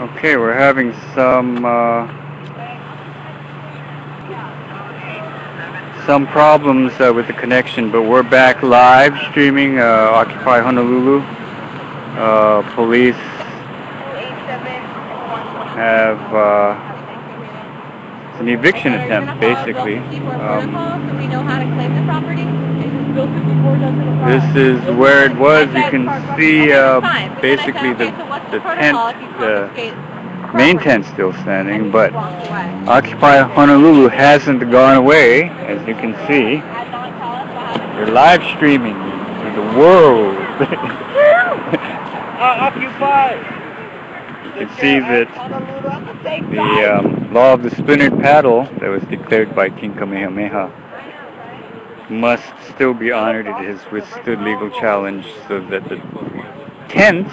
Okay, we're having some uh, some problems uh, with the connection, but we're back live streaming uh, Occupy Honolulu. Uh, police have uh, an eviction attempt, basically. Um, this is where it was. You can see uh, basically the the tent, the main tent still standing, but Occupy Honolulu hasn't gone away, as you can see. They're live streaming to the world. Occupy! You can see that the um, law of the splintered paddle that was declared by King Kamehameha must still be honored. It has withstood legal challenge so that the tents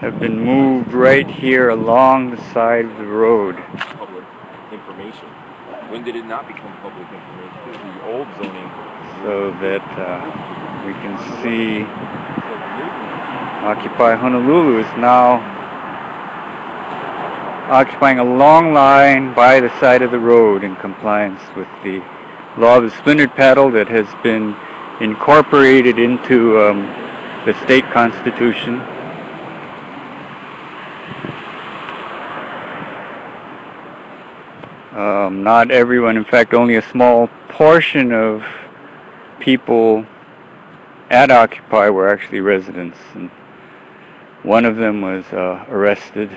have been moved right here along the side of the road. Public information. When did it not become public information? The old zoning. so that uh, we can see Occupy Honolulu is now occupying a long line by the side of the road in compliance with the law of the splintered paddle that has been incorporated into um, the state constitution. Um, not everyone, in fact, only a small portion of people at Occupy were actually residents, and one of them was uh, arrested.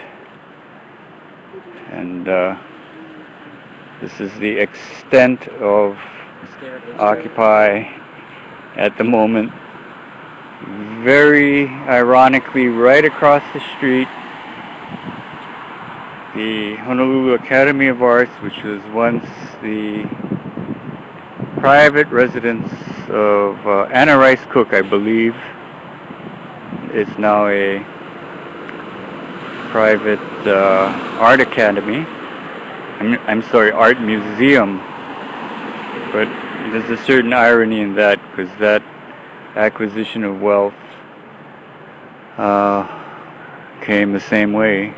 And uh, this is the extent of Occupy at the moment. Very ironically, right across the street, the Honolulu Academy of Arts, which was once the private residence of uh, Anna Rice Cooke, I believe. It's now a private uh, art academy. I'm, I'm sorry, art museum. But there's a certain irony in that because that acquisition of wealth uh, came the same way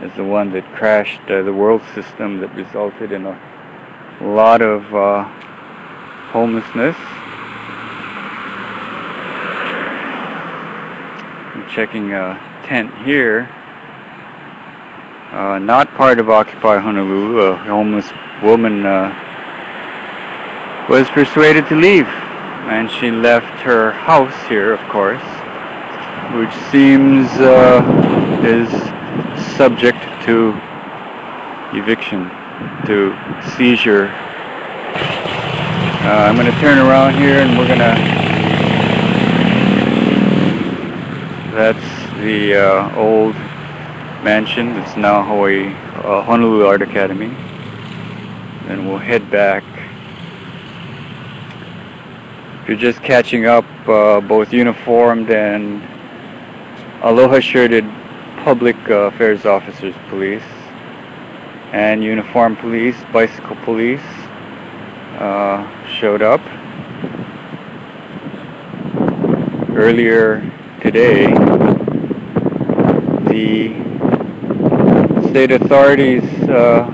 as the one that crashed uh, the world system that resulted in a lot of uh, homelessness. I'm checking a tent here. Uh, not part of Occupy Honolulu. A homeless woman uh, was persuaded to leave, and she left her house here, of course, which seems uh, is subject to eviction, to seizure. Uh, I'm going to turn around here and we're going to. That's the uh, old mansion that's now Hawaii, uh, Honolulu Art Academy. Then we'll head back. If you're just catching up, uh, both uniformed and aloha shirted public uh, affairs officers police and uniformed police, bicycle police uh, showed up. Earlier today, the state authorities uh,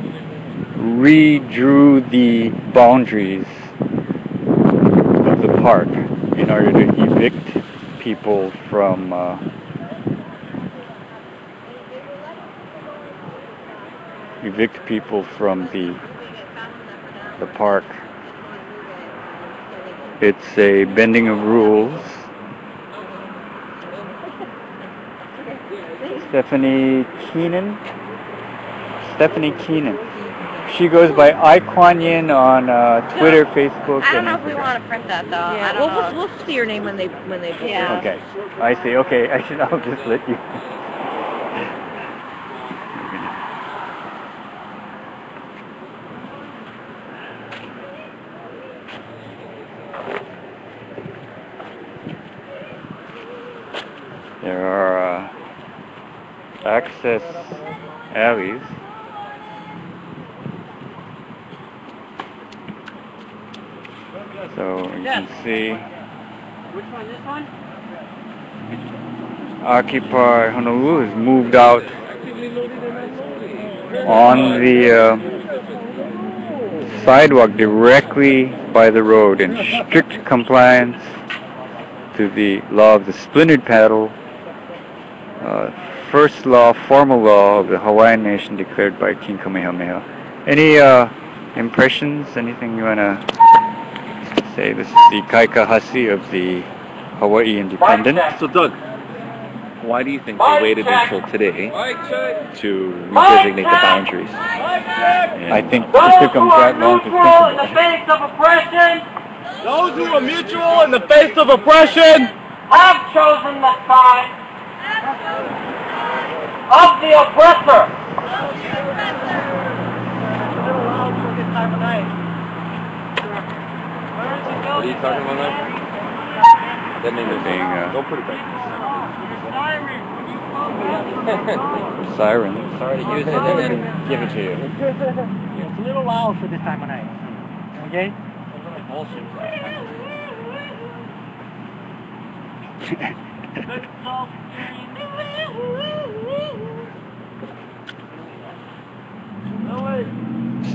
redrew the boundaries of the park in order to evict people from uh, evict people from the the park. It's a bending of rules. Stephanie Keenan. Stephanie Keenan. She goes by I Kuan on uh, Twitter, Facebook, I don't and know if we want to print that though. I Yeah, don't we'll, know. we'll, we'll see your name when they when they book Yeah. Okay, I see. Okay, I should. I'll just let you. There are uh, access alleys. So you can see. Which one? This one? Occupy Honolulu has moved out on the uh, sidewalk directly by the road in strict compliance to the law of the splintered paddle, uh, first law, formal law of the Hawaiian nation declared by King Kamehameha. Any uh, impressions? Anything you want to say? This is the Ikaika Hussey of the Hawaii Independent. So, Doug, why do you think they waited until today to redesignate the boundaries? I think it took them that long to think about it. face of oppression Those who are mutual in the face of oppression. have chosen the side of the oppressor. What are you talking about now? That name is being. uh, Don't put it back. Siren. Sorry to use it and then give it to you. It's a little loud for this time of night. Okay?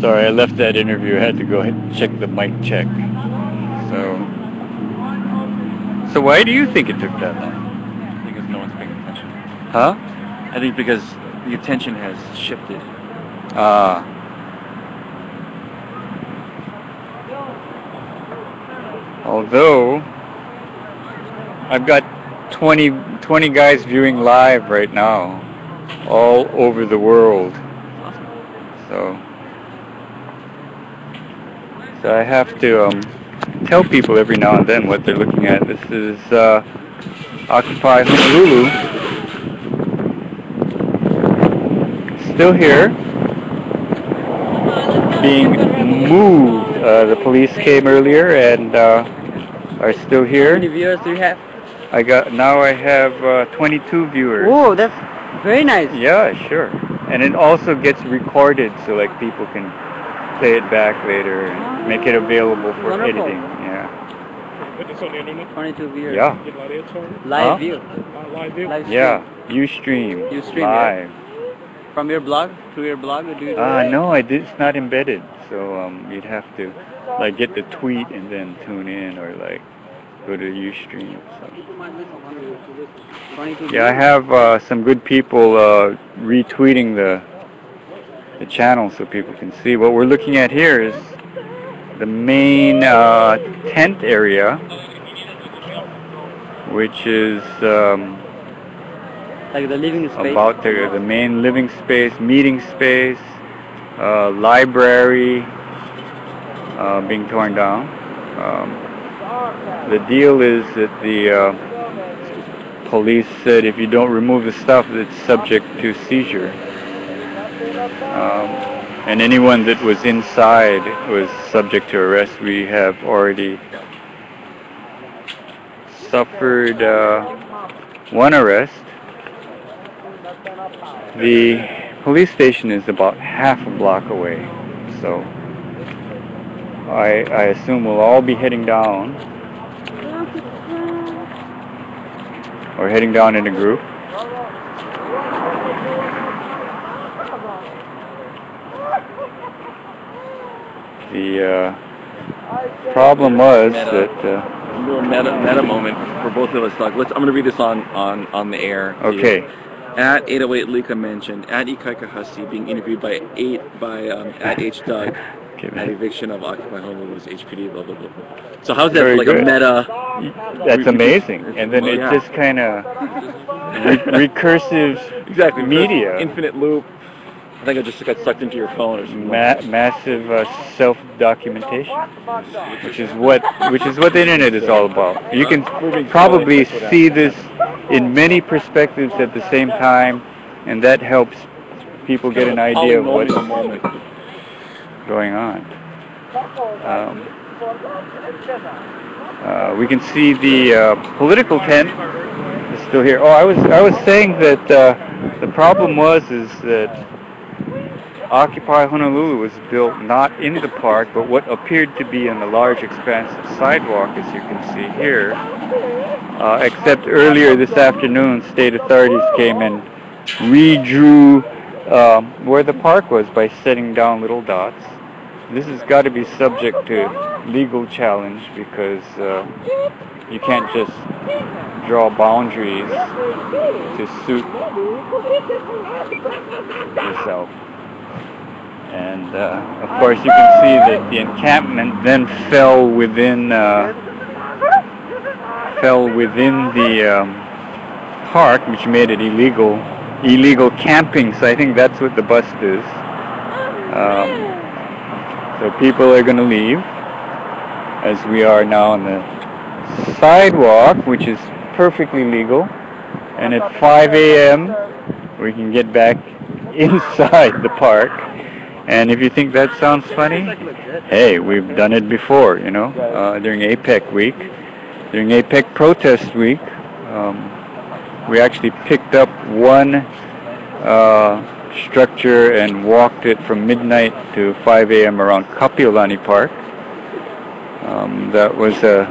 Sorry, I left that interview. I had to go ahead and check the mic check. So, so why do you think it took that long? Because no one's paying attention. Huh? I think because the attention has shifted. Ah. Although, I've got 20, 20 guys viewing live right now, all over the world. So, so I have to um, tell people every now and then what they're looking at. This is uh, Occupy Honolulu. Still here, being moved. Uh, the police came earlier and uh, are still here. How many viewers do you have? I got now. I have uh, 22 viewers. Oh, that's very nice. Yeah, sure. And it also gets recorded so like people can play it back later and make it available for Wonderful. editing. Yeah. Put this on the internet. 22 viewers. Yeah. Get a lot of hits on it. Live Huh? view. Uh, live view. Live stream. Yeah. Ustream. Ustream, yeah. live. From your blog? Through your blog? Or do you Ah, no, I did. It's not embedded, so um, you'd have to like get the tweet and then tune in, or like go to UStream. So. 22 Yeah, I have uh, some good people uh, retweeting the the channel so people can see. What we're looking at here is the main uh, tent area, which is um, Like the living space. about the, the main living space, meeting space, uh, library uh, being torn down. Um, the deal is that the uh, police said if you don't remove the stuff, it's subject to seizure. Um, and anyone that was inside was subject to arrest. We have already suffered uh, one arrest. The police station is about half a block away, so I, I assume we'll all be heading down, or heading down in a group. The uh, problem was that uh, A little meta, meta moment for both of us. Let's, I'm going to read this on, on, on the air. okay, At 808 Lika mentioned, at Ikaika Hussey being interviewed by eight by um, at H Doug at eviction of Occupy Honolulu's HPD, blah, blah, blah. So how's that Very for like good. a meta? that's amazing. And then Well, it yeah. just kind of re- recursive Exactly. media. Infinite loop. I think I just got sucked into your phone or something. Ma- massive uh, self-documentation, which is what which is what the internet is all about. You can probably see this in many perspectives at the same time, and that helps people get an idea of All in what's the moment. Going on. Um, uh, we can see the uh, political tent is still here. Oh, I was I was saying that uh, the problem was is that Occupy Honolulu was built not in the park, but what appeared to be in a large expanse of sidewalk, as you can see here. Uh, except earlier this afternoon, state authorities came and redrew um, where the park was by setting down little dots. This has got to be subject to legal challenge because uh, you can't just draw boundaries to suit yourself. And uh, of course, you can see that the encampment then fell within uh, fell within the um, park, which made it illegal illegal camping. So I think that's what the bust is. Um, so people are going to leave, as we are now on the sidewalk, which is perfectly legal. And at 5 a.m., we can get back inside the park. And if you think that sounds funny, hey, we've done it before, you know, uh, during APEC week, during APEC protest week. Um, we actually picked up one uh, structure and walked it from midnight to 5 a.m. around Kapiolani Park. Um, that was a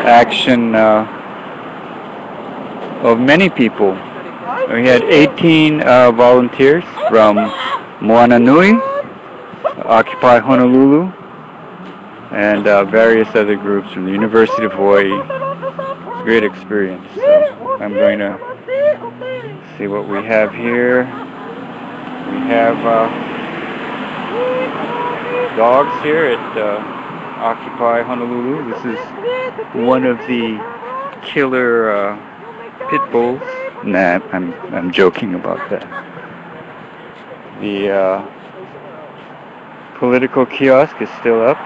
action uh, of many people. We had 18 uh, volunteers from Moana Nui, Occupy Honolulu, and uh, various other groups from the University of Hawaii. Great experience. So I'm going to see what we have here. We have uh, dogs here at uh, Occupy Honolulu. This is one of the killer uh, pit bulls. Nah, I'm I'm joking about that. The uh, political kiosk is still up.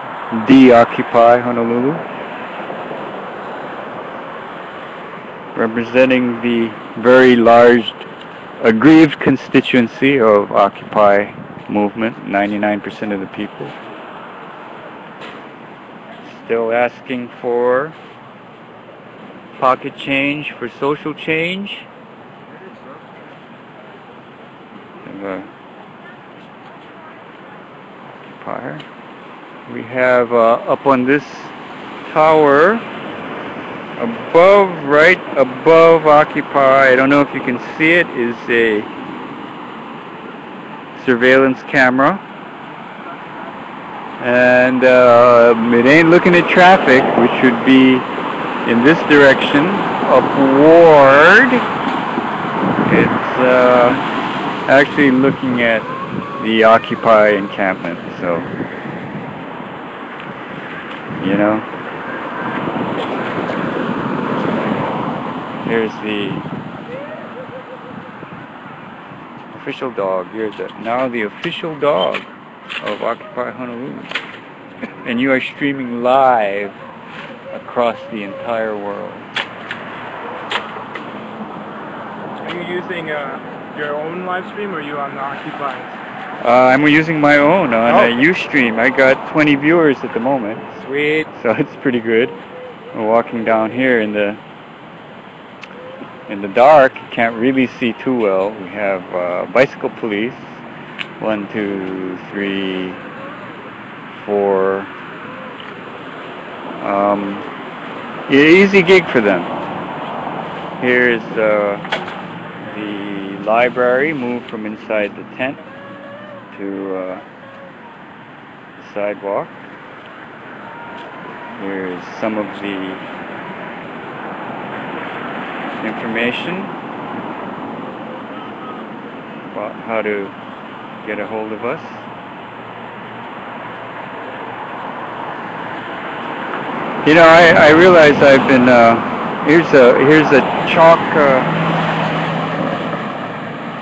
De-occupy Honolulu. Representing the very large aggrieved constituency of Occupy movement, 99% of the people. Still asking for pocket change for social change. Have a occupier. We have uh, up on this tower, above, right above Occupy, I don't know if you can see it, is a surveillance camera. And uh, it ain't looking at traffic, which should be in this direction, upward. It's uh, actually looking at the Occupy encampment, so, you know. Here's the official dog. Here's the, now the official dog of Occupy Honolulu. And you are streaming live across the entire world. Are you using uh, your own live stream or are you on the Occupy? Uh, I'm using my own on Oh. a Ustream. I got 20 viewers at the moment, Sweet. so it's pretty good. We're walking down here in the in the dark. You can't really see too well. We have uh, bicycle police. One, two, three, four. Um, easy gig for them. Here's uh, the library moved from inside the tent to uh, the sidewalk. Here's some of the information about how to get a hold of us. You know, I, I realize I've been, uh, here's a, here's a chalk, uh,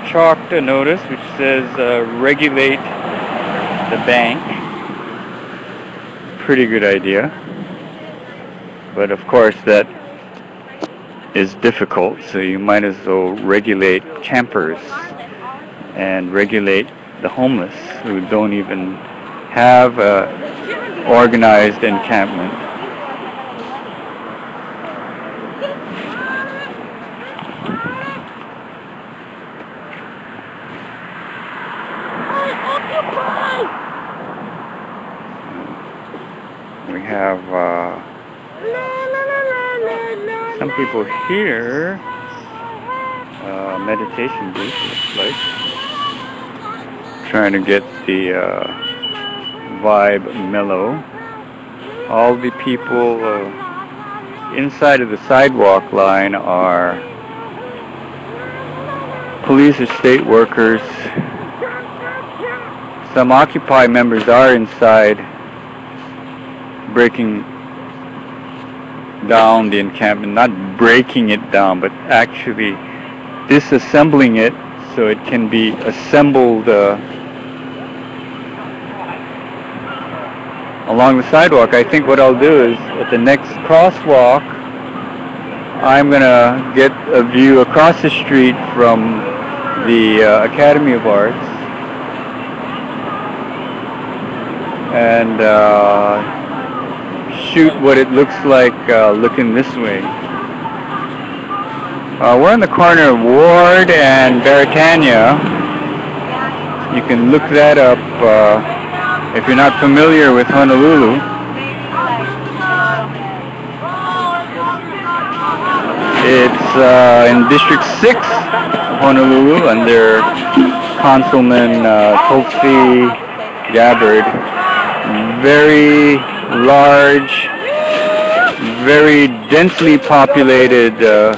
chalked notice which says, uh, regulate the bank. Pretty good idea. But of course that is difficult, so you might as well regulate campers and regulate the homeless who don't even have a organized encampment. We have uh, some people here, uh, meditation group, looks like. trying to get the uh, vibe mellow. All the people uh, inside of the sidewalk line are police or state workers. Some Occupy members are inside breaking down the encampment, not breaking it down, but actually disassembling it so it can be assembled uh, along the sidewalk. I think what I'll do is at the next crosswalk, I'm gonna get a view across the street from the uh, Academy of Arts and uh, shoot what it looks like uh, looking this way. Uh, we're on the corner of Ward and Beretania. You can look that up uh, if you're not familiar with Honolulu. It's uh, in District 6 of Honolulu under Councilman uh, Tulsi Gabbard. Very large, very densely populated uh,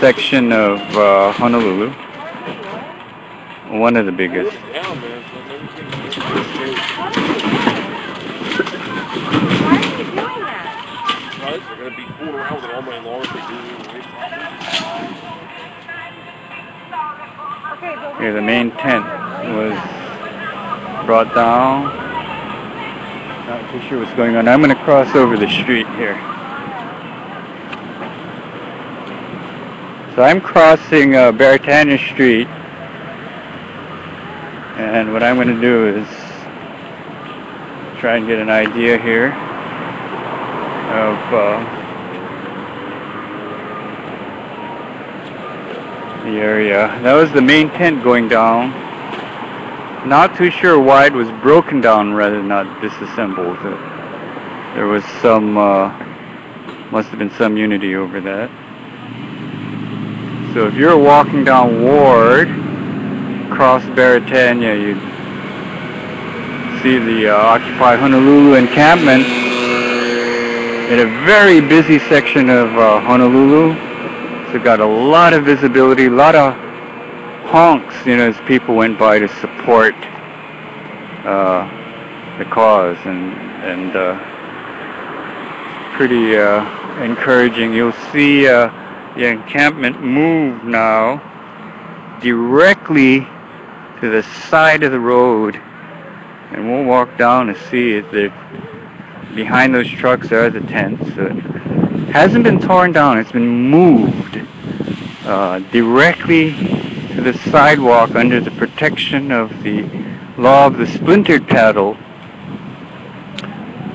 section of uh, Honolulu. One of the biggest. Down, man. So I've never seen this. Why are you doing that? Guys, they're gonna be fooling around with it all night long if they do. Okay, but Here, the main tent was brought down. Not too sure what's going on. I'm going to cross over the street here. So I'm crossing uh, Street, and what I'm going to do is try and get an idea here of uh, the area. That was the main tent going down. Not too sure why it was broken down rather than not disassembled. There was some, uh, must have been some unity over that. So if you're walking down Ward, across Beretania, you'd see the uh, Occupy Honolulu encampment in a very busy section of uh, Honolulu. So got a lot of visibility, a lot of honks, you know, as people went by to support uh, the cause, and and uh, pretty uh, encouraging. You'll see uh, the encampment move now directly to the side of the road, and we'll walk down to see. The, behind those trucks are the tents. So it hasn't been torn down; it's been moved uh, directly the sidewalk under the protection of the law of the splintered paddle,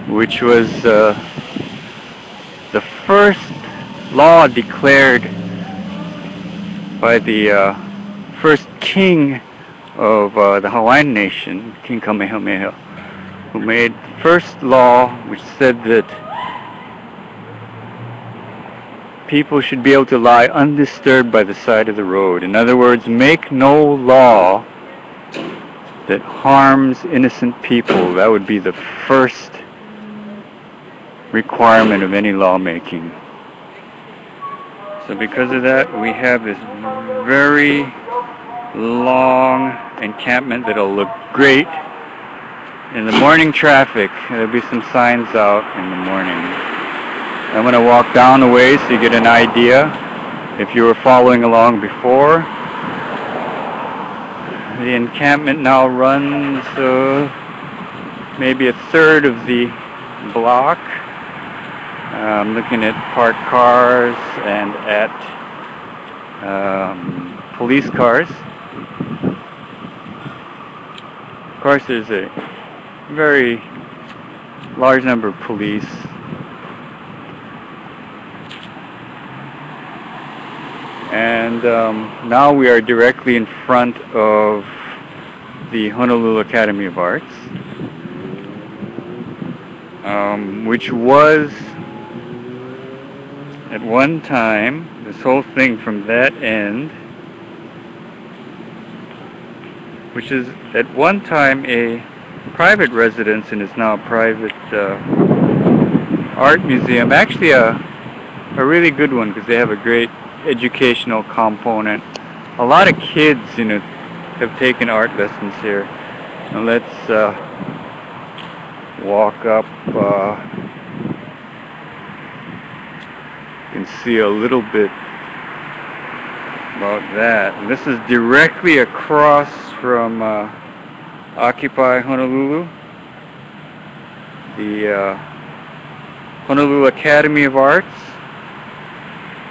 which was uh, the first law declared by the uh, first king of uh, the Hawaiian nation, King Kamehameha, who made first law which said that people should be able to lie undisturbed by the side of the road. In other words, make no law that harms innocent people. That would be the first requirement of any lawmaking. So because of that, we have this very long encampment that'll look great in the morning traffic. There'll be some signs out in the morning. I'm going to walk down a way so you get an idea if you were following along before. The encampment now runs uh, maybe a third of the block. I'm looking at parked cars and at um, police cars. Of course, there's a very large number of police and um, now we are directly in front of the Honolulu Academy of Arts, um, which was at one time, this whole thing from that end which is at one time a private residence and is now a private uh, art museum. Actually, a a really good one because they have a great educational component. A lot of kids, you know, have taken art lessons here. And let's uh, walk up. Uh, you can see a little bit about that. And this is directly across from uh, Occupy Honolulu, the uh, Honolulu Academy of Arts,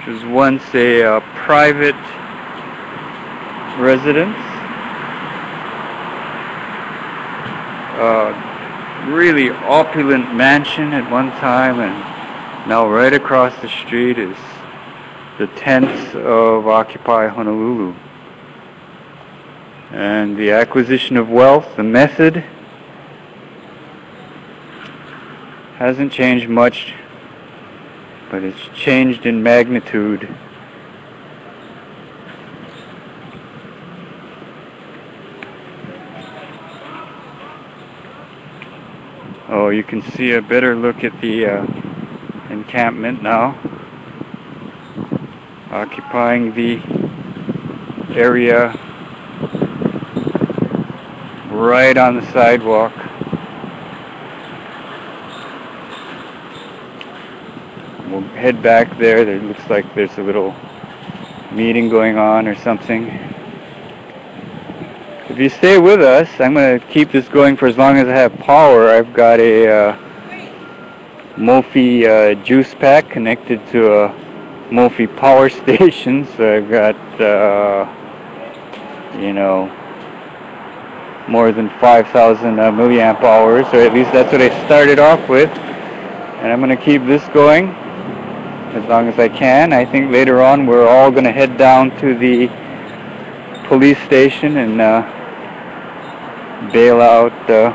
was once a uh, private residence. Uh, really opulent mansion at one time, and now right across the street is the tents of Occupy Honolulu. And the acquisition of wealth, the method, hasn't changed much, but it's changed in magnitude. Oh, you can see a better look at the uh, encampment now, occupying the area right on the sidewalk. We'll head back there. There looks like there's a little meeting going on or something. If you stay with us, I'm going to keep this going for as long as I have power. I've got a uh, Mophie uh, juice pack connected to a Mophie power station. So I've got, uh, you know, more than 5,000 uh, milliamp hours, or at least that's what I started off with. And I'm going to keep this going as long as I can. I think later on we're all going to head down to the police station and uh, bail out uh,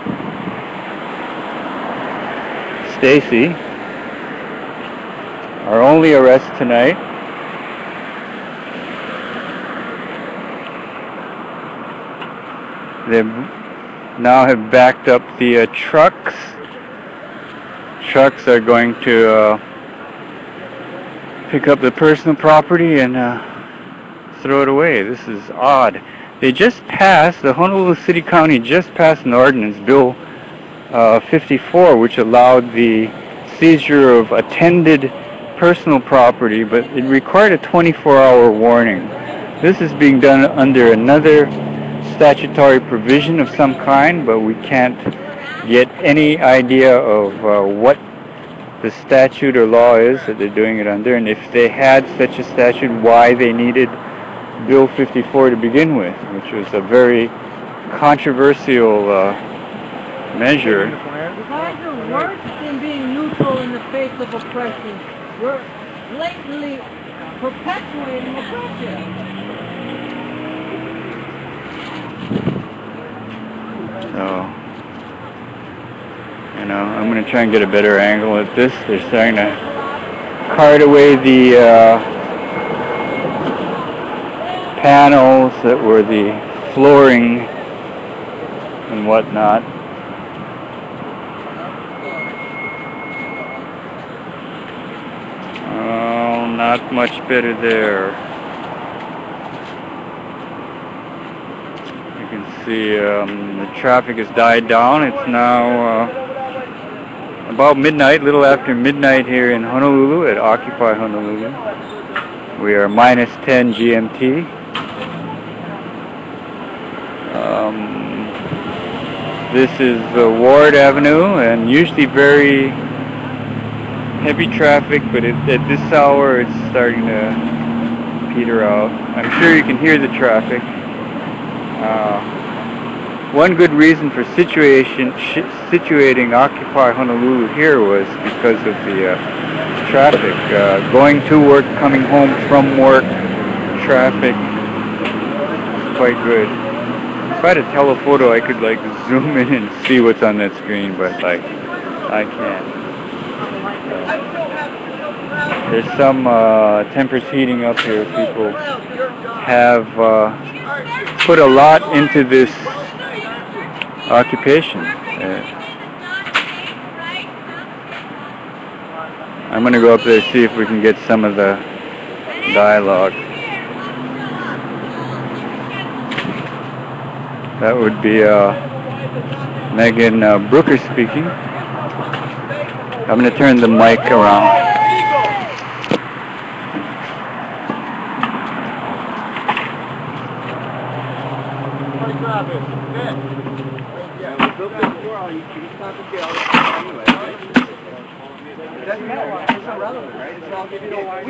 Stacy. Our only arrest tonight. They now have backed up the uh, trucks. Trucks are going to uh, pick up the personal property and uh, throw it away. This is odd. They just passed, the Honolulu City County just passed an ordinance, Bill uh, 54, which allowed the seizure of attended personal property, but it required a 24-hour warning. This is being done under another statutory provision of some kind, but we can't get any idea of uh, what the statute or law is that they're doing it under, and if they had such a statute, why they needed Bill 54 to begin with, which was a very controversial uh, measure. Are worse than being neutral in the face of oppression. We're blatantly perpetuating oppression. So, you know, I'm going to try and get a better angle at this. They're starting to cart away the uh, panels that were the flooring and whatnot. Oh, not much better there. You can see um, the traffic has died down. It's now uh, about midnight, little after midnight here in Honolulu at Occupy Honolulu. We are minus 10 GMT. Um, this is uh, Ward Avenue and usually very heavy traffic, but it, at this hour it's starting to peter out. I'm sure you can hear the traffic. Uh, one good reason for situation situating Occupy Honolulu here was because of the uh, traffic. Uh, going to work, coming home from work, traffic is quite good. If I had a telephoto, I could like zoom in and see what's on that screen, but like I can't. There's some uh, tempers heating up here. People have uh, put a lot into this occupation. Uh, I'm gonna go up there see if we can get some of the dialogue. That would be uh, Megan uh, Brooker speaking. I'm gonna turn the mic around.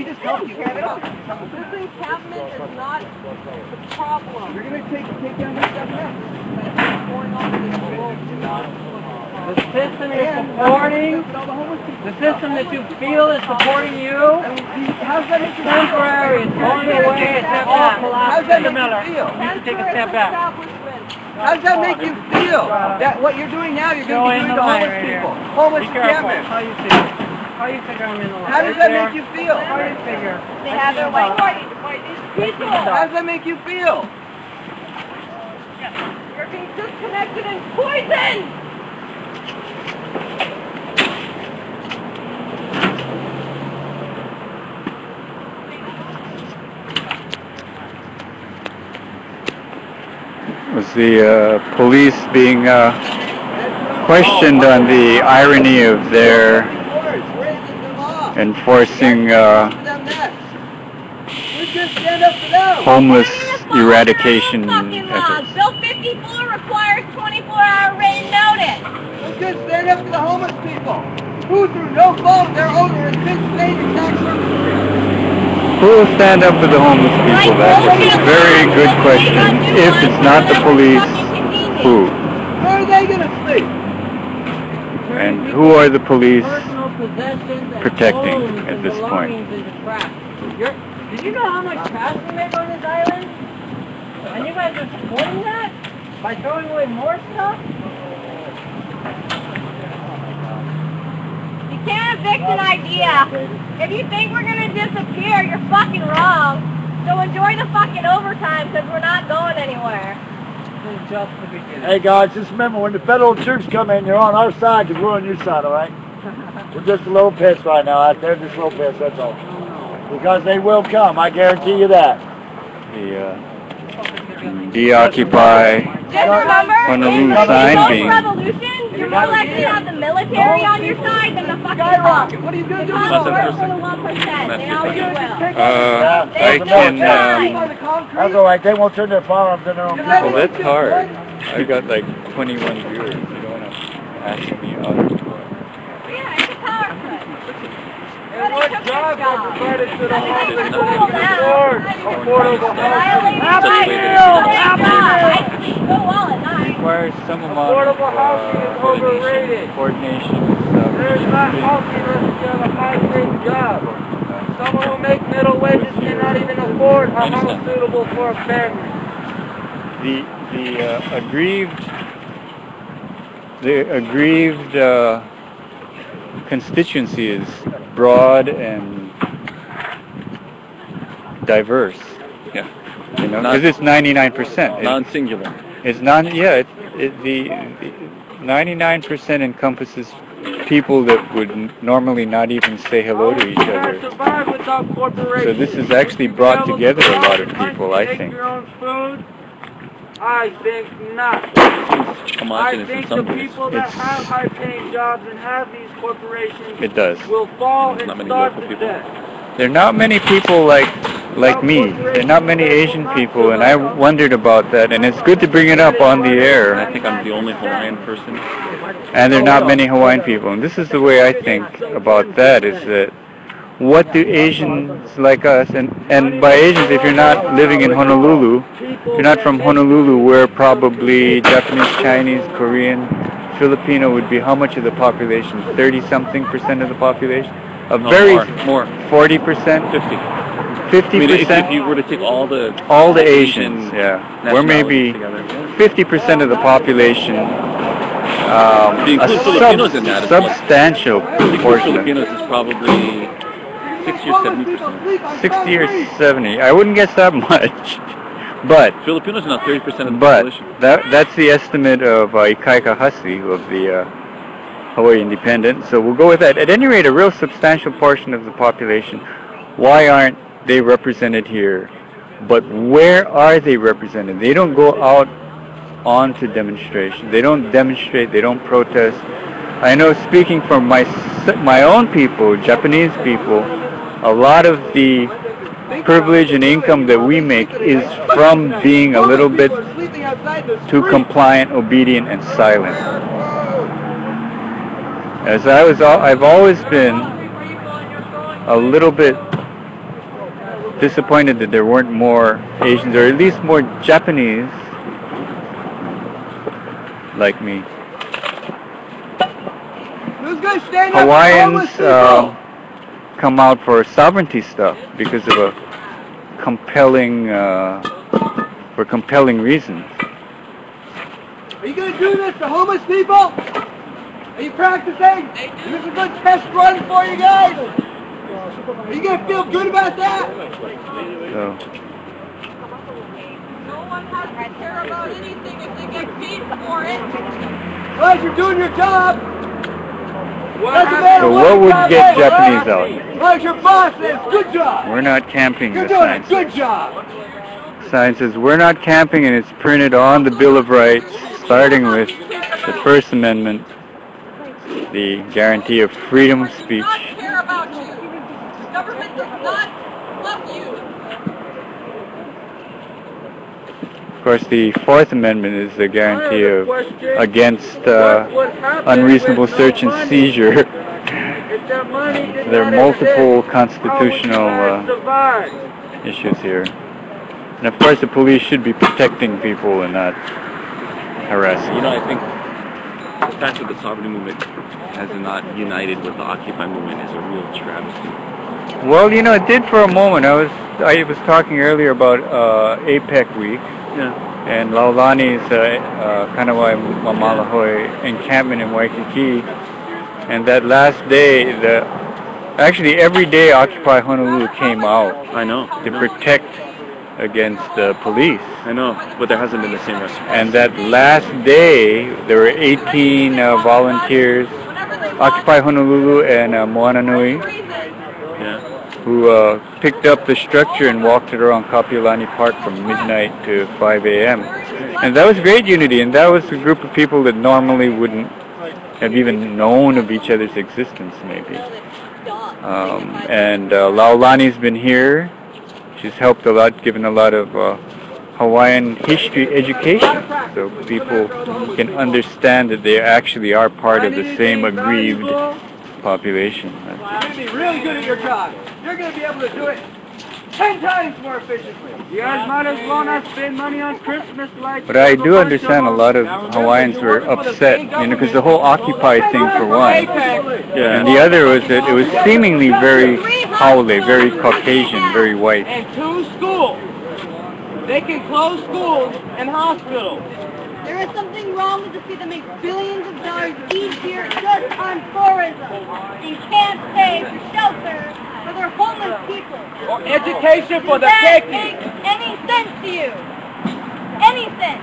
We just help you. This encampment is not the problem. You're gonna take, take down this stuff now. What's going on in this world The system is supporting, the system that you feel is supporting you, How's that feel? temporary, it's going away, it's all How's that make you feel? You need to take a step back. How does that make you feel? That what you're doing now, you're going to be in doing to homeless people. Homeless encampment. How you feel? How you figure I'm in the light? How does that there. make you feel? How do you figure? They have their way for these, for these people. How does that make you feel? You're being disconnected and poisoned. was the uh, police being uh, questioned on the irony of their them. Uh, homeless Why are you following eradication your own efforts. Bill 54 requires 24-hour written notice. We just stand up for the homeless people. Who through no fault of their own are in this state tax. Who will stand up for the homeless people? That is a very good question. If it's not the police, who? Where are they gonna sleep? And who are the police? Personal possessions and protecting clothes at and this point? belongings into trash. You're, did you know how much trash we make on this island? And you guys are supporting that? By throwing away more stuff? You can't evict an idea. If you think we're gonna disappear, you're fucking wrong. So enjoy the fucking overtime because we're not going anywhere. This is just the beginning. Hey guys, just remember when the federal troops come in, you're on our side because we're on your side, all right? We're just a little pissed right now out there, just a little pissed, that's all. Because they will come, I guarantee you that. The uh, deoccupy Just remember, Honolulu in sign the being- revolution, you're more likely to have the military on your side than the fucking cops. Skyrocket, what are you gonna do? Cops That's work for interesting. the one percent. They always will. Uh, They I don't can. try. Um, That's all right, they won't turn their firearms in their own well, people. that's hard. I got like 21 viewers. You don't want to ask me others. Yeah, it's a power cut. And what jobs are provided to the homeless Cool within the Affordable housing. Happy Meal! I sleep so well at night. Requires some amount of Affordable housing is uh, overrated. coordination and stuff. There's not healthy unless you have a high-paid job. Someone who makes middle wages cannot even afford a house suitable for a family. The the uh, aggrieved the aggrieved uh, constituency is broad and diverse. Yeah. You know, because it's 99 percent. Non-singular. It's not. Yeah, it, it, the ninety nine percent encompasses people that would n- normally not even say hello to each other. So this has actually brought together a lot of people, I Make think. Your own food? I think not. Seems I homogenous in think the people that It's- have high-paying jobs and have these corporations It does. will fall Not and many starve to people. death. There are not many people like like me. There are not many Asian people, and I wondered about that. And it's good to bring it up on the air. I think I'm the only Hawaiian person. And there are not oh, many Hawaiian people. And this is the way I think about that: is that what do Asians like us, and and by Asians, if you're not living in Honolulu, if you're not from Honolulu, we're probably Japanese, Chinese, Korean, Filipino would be how much of the population? 30 something percent of the population? A No, very more, more. 40 percent, 50. 50 I mean, if, if you were to take all the All the Asian Asians, yeah. We're maybe together, 50 percent of the population. Um, a sub- Filipinos in that, substantial proportion. Filipinos is probably 60 or 70 percent. 60 or 70. I wouldn't guess that much. But Filipinos are not 30% of the but population. that that's the estimate of uh, Ikaika Hussey of the uh, Hawaii Independent. So we'll go with that. At any rate, a real substantial portion of the population. Why aren't they represented here? But where are they represented? They don't go out onto demonstrations. They don't demonstrate. They don't protest. I know, speaking for my my own people, Japanese people, a lot of the privilege and income that we make is from being a little bit too compliant, obedient, and silent. As I was, I've always been a little bit disappointed that there weren't more Asians, or at least more Japanese, like me. Who's gonna stand up for Hawaiians uh, come out for sovereignty stuff because of a compelling, uh, for compelling reasons. Are you gonna do this to homeless people? Are you practicing? This is this a good test run for you guys? Are you gonna feel good about that? So. No one has to care about anything if they get paid for it. Guys, you're doing your job. Doesn't So what what would job get is, Japanese right? Like your boss says, good job. We're not camping, You're the doing a good job. Sign says, we're not camping, and it's printed on the Bill of Rights, starting with the First Amendment, the guarantee of freedom of speech. Not care about you. The government does not love you. Of course, the Fourth Amendment is the guarantee of against uh, unreasonable search and seizure. there are multiple constitutional uh, issues here. And of course, the police should be protecting people and not harassing. You know, I think the fact that the sovereignty movement has not united with the Occupy movement is a real travesty. Well, you know, it did for a moment. I was I was talking earlier about uh, APEC week Yeah. and Laulani's uh, uh, Kanawai Mamalahoe encampment in Waikiki. And that last day, the actually every day Occupy Honolulu came out I know. to protect against the police. I know, but there hasn't been the same response. And that last day, there were 18 uh, volunteers, Occupy Honolulu and uh, Moana Nui. Who uh, picked up the structure and walked it around Kapiolani Park from midnight to 5 a.m. And that was great unity, and that was a group of people that normally wouldn't have even known of each other's existence, maybe. Um, and uh, Laulani's been here. She's helped a lot, given a lot of uh, Hawaiian history education, so people can understand that they actually are part of the same aggrieved population. You're gonna be really good at your job. You're gonna be able to do it ten times more efficiently. You guys might as well not spend money on Christmas like. But I do understand a lot of Hawaiians were upset, you know, because the whole Occupy thing for one, Yeah. and the other was that it was seemingly very haole, very Caucasian, very white. And two schools. They can close schools and hospitals. There is something wrong with the city that makes billions of dollars each year just on tourism and can't pay for shelter for their homeless people. Or education for the Does that picnic. make any sense to you? Any sense?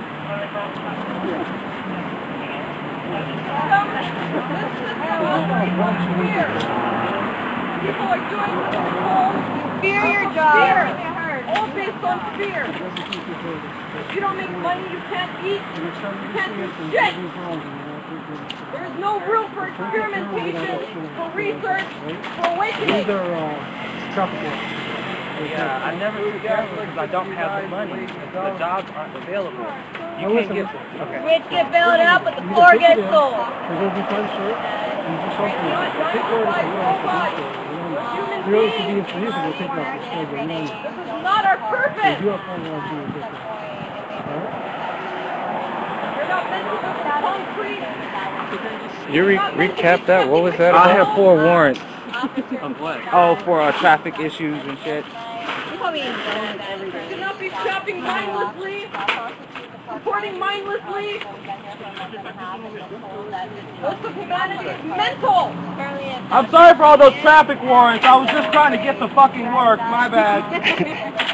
People are doing this at home. Fear your job. Fear. All based on fear. You don't make money, you can't eat, you can't do shit. There is no room for experimentation, for research, for awakening. Yeah, I never suggest it because I don't have the money. The jobs aren't available. You can't get okay. Rich get bailed out, but the poor get sold. Human beings. This is not our purpose. You're not meant to look concrete. You re- recap that? What was that I about? have four warrants. On what? Oh, for uh, traffic issues and shit. You probably ain't going that. Should not be shopping mindlessly, supporting mindlessly. Most of humanity is mental. I'm sorry for all those traffic warrants. I was just trying to get the fucking work. My bad.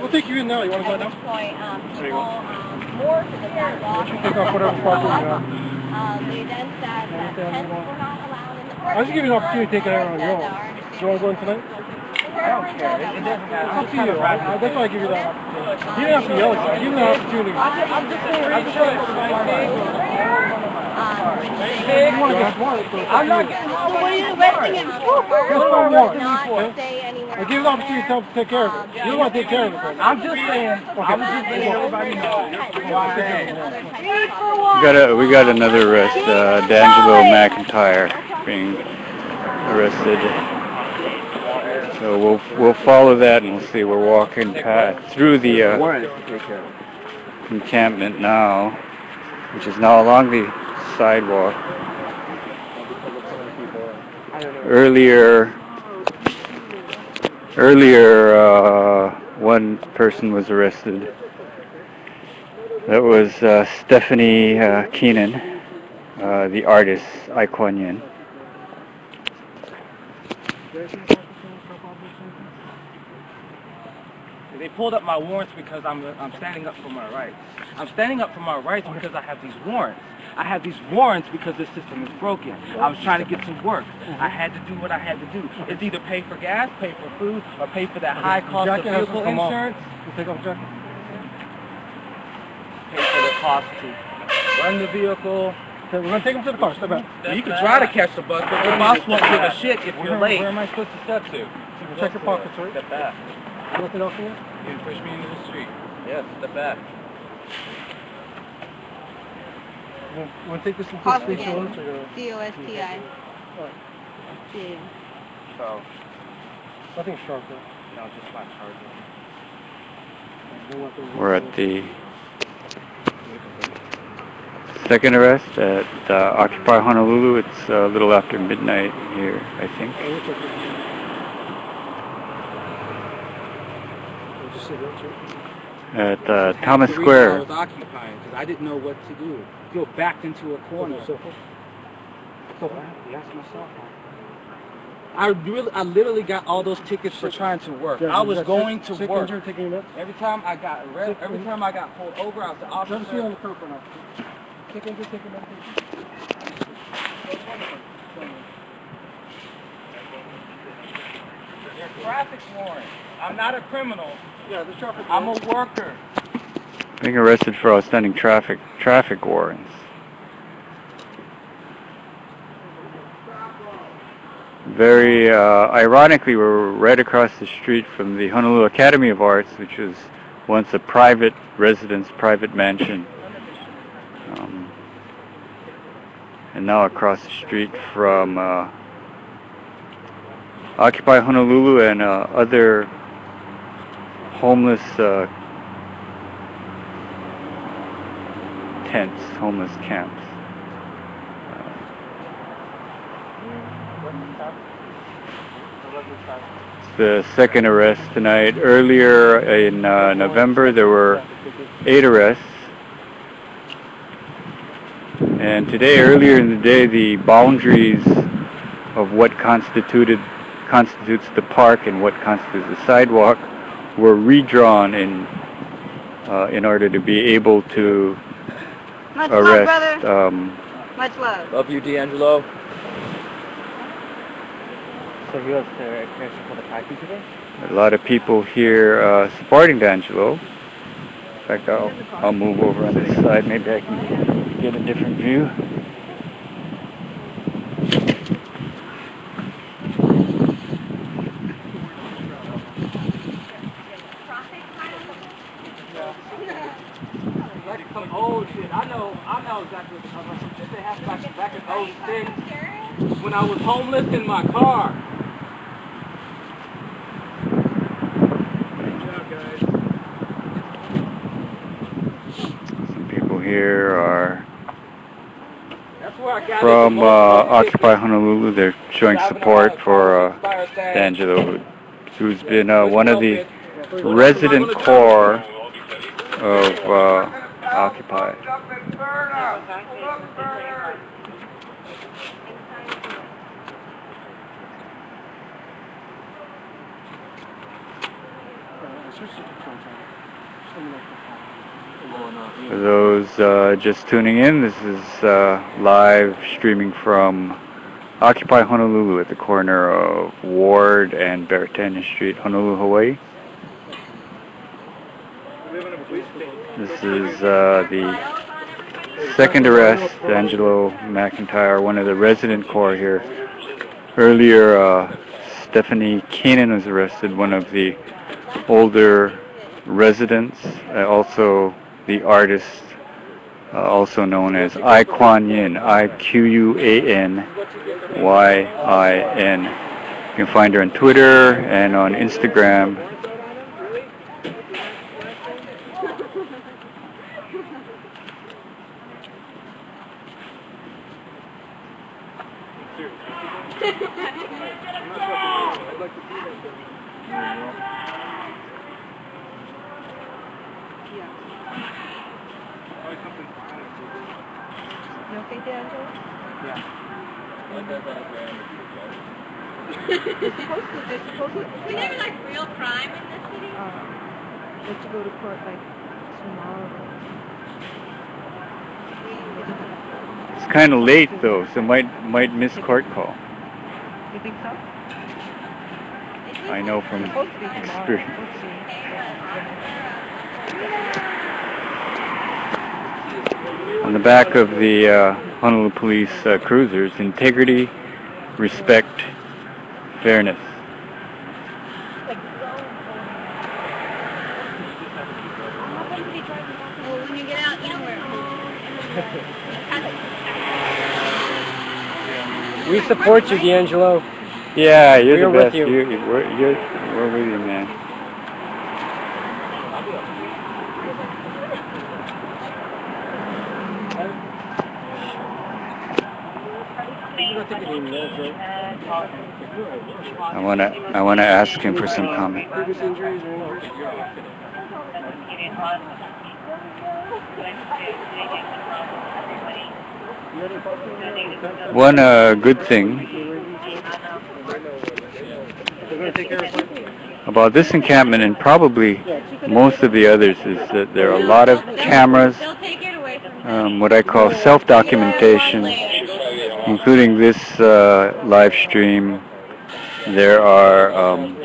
We'll take you in now. You want to go now? Um, There you go. people, um, more to the sidewalk. You take off whatever parking you have. They then said that tents were not allowed in the I'll just give you an opportunity to take it out on your own. Do you want to go in tonight? I don't care. It, it doesn't matter. It's up to you. I, I, that's why I give you that opportunity. You didn't have to yell at you. I give you that opportunity. I'm just saying, I'm just saying. You want to get smart. so it's I'm not you. getting So when you're resting in That's what I want. not stay anywhere. I give you the opportunity to to take care of it. You don't want to take care of it. I'm just saying. I was just letting everybody know why I am. Need for We got a, we got another arrest, uh, D'Angelo McIntyre being arrested. So we'll, we'll follow that and we'll see. We're walking past, through the, uh, encampment now, which is now along the sidewalk. Earlier, earlier, uh, one person was arrested. That was uh, Stephanie uh, Keenan, uh, the artist, Iconian. They pulled up my warrants because I'm I'm standing up for my rights. I'm standing up for my rights because I have these warrants. I have these warrants because this system is broken. I was trying to get to work. Uh-huh. I had to do what I had to do. It's either pay for gas, pay for food, or pay for that high cost of Jacket has to vehicle come off. insurance. You take off the jacket. Pay for the cost to run the vehicle. Okay, we're going to take him to the car. Step back. You can try to catch the bus, but the boss won't give a shit if you're Where- late. where am I supposed to step to? Check your pockets, right? Step back. Nothing else in here? You can push me into the street. Yes, step back. You want to take this into the Pause station again. once or you're- C-O-S-T-I. G. So, Nothing sharp though. no, just my charger. We're at the second arrest at uh, Occupy Honolulu. It's a little after midnight here, I think. Oh, it's okay. We'll just sit right here. At uh, Thomas Square. I was occupying because I didn't know what to do. Feel backed into a corner. Your cell phone? Cell phone? Yes, my. I really, I literally got all those tickets for trying to work. Yeah, I was going to work. injury, taking your meds? Every time I got arrested, every time I got pulled over, I was the Let us see on officer. the curb right now. Sick injury, taking medication? Traffic warrant. I'm not a criminal. Yeah, the traffic. I'm a worker. Being arrested for outstanding traffic traffic warrants. Very uh, ironically, we're right across the street from the Honolulu Academy of Arts, which was once a private residence, private mansion. Um, and now across the street from uh, Occupy Honolulu and uh, other homeless uh, tents, homeless camps. The second arrest tonight. Earlier in uh, November, there were eight arrests. And today, earlier in the day, the boundaries of what constituted constitutes the park and what constitutes the sidewalk were redrawn in uh, in order to be able to Much love, arrest brother. um, Much love. Love you, D'Angelo. So he was uh, arrested for the parking today? a lot of people here uh, supporting D'Angelo. In fact, I'll, I'll move over on this side. Maybe I can get a different view. Like some old shit. I know, I know exactly what the talking about. This they have back, back in 06 when I was homeless in my car. Some people here are That's where I got from uh, Occupy Honolulu. They're showing support for uh, D'Angelo, who- who's been uh, one of the resident core of uh, Occupy. For those uh, just tuning in, this is uh, live streaming from Occupy Honolulu at the corner of Ward and Beretania Street, Honolulu, Hawaii. This is uh, the second arrest, Angelo McIntyre, one of the resident corps here. Earlier, uh, Stephanie Keenan was arrested, one of the older residents, uh, also the artist, uh, also known as Iquan Yin, I-Q-U-A-N, Y-I-N. You can find her on Twitter and on Instagram. You okay, D'Angelo? Yeah. They're supposed to, they're supposed to. Is there like real crime in this city? Uh, let you go to court like tomorrow. It's kind of late though, so might might miss court call. You think so? I know from It's supposed to be tomorrow. experience. On the back of the uh, Honolulu Police uh, cruisers, integrity, respect, fairness. Well, when you get out, you know where. We support you, D'Angelo. Yeah, you're We're the with best. you. You, you- we're, you're, we're with you, man. I wanna, I wanna ask him for some comment. One uh, good thing about this encampment and probably most of the others is that there are a lot of cameras, um, what I call self-documentation, including this uh, live stream. There are um,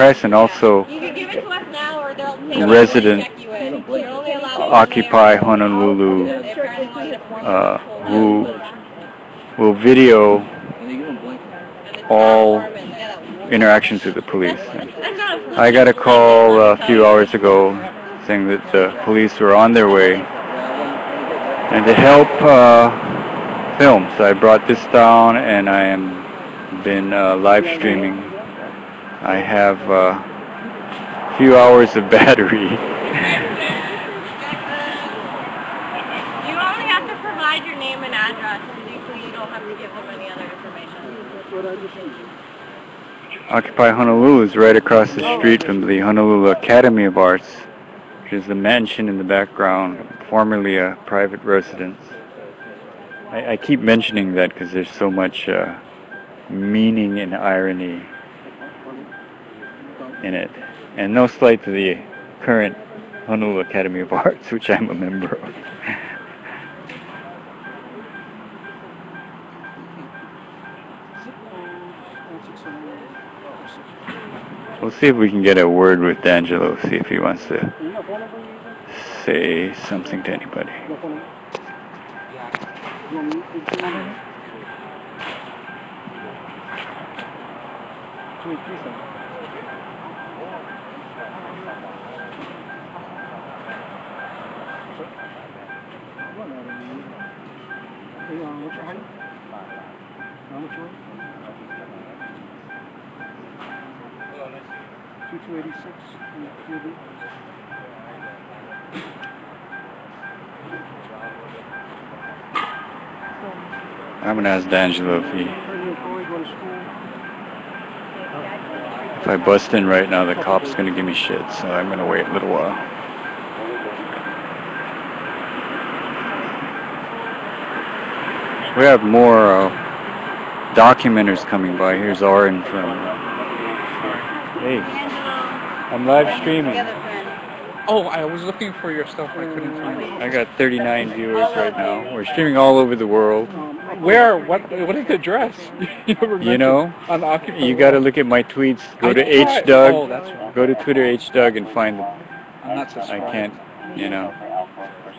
and also You can give it to us now or they'll take it Resident away and check you in. You're only allowed one Occupy. Honolulu They're apparently like one uh, who will video all not Mormon. Yeah, that interactions with the police. That's not a I got a call a few hours ago saying that the police were on their way and to help uh, film. So I brought this down and I am been uh, live streaming. I have uh, a few hours of battery. You only have to provide your name and address, so you don't have to give them any other information. Occupy Honolulu is right across the street from the Honolulu Academy of Arts, which is the mansion in the background, formerly a private residence. I, I keep mentioning that because there's so much uh, meaning and irony in it. And no slight to the current Honolulu Academy of Arts, which I'm a member of. We'll see if we can get a word with D'Angelo, see if he wants to say something to anybody. Six. I'm gonna ask D'Angelo if he, Going to if I bust in right now, the cop's gonna give me shit, so I'm gonna wait a little while. We have more uh, documenters coming by. Here's Oren from. Hey. I'm live streaming. Oh, I was looking for your stuff. I couldn't find it. I got 39 viewers right now. We're streaming all over the world. Where? What? What is the address? you, never You mentioned know, Unoccupied. you got to look at my tweets. Go I to tried- HDoug. Oh, that's wrong. Go to Twitter HDoug and find them. I'm not so I can't, you know.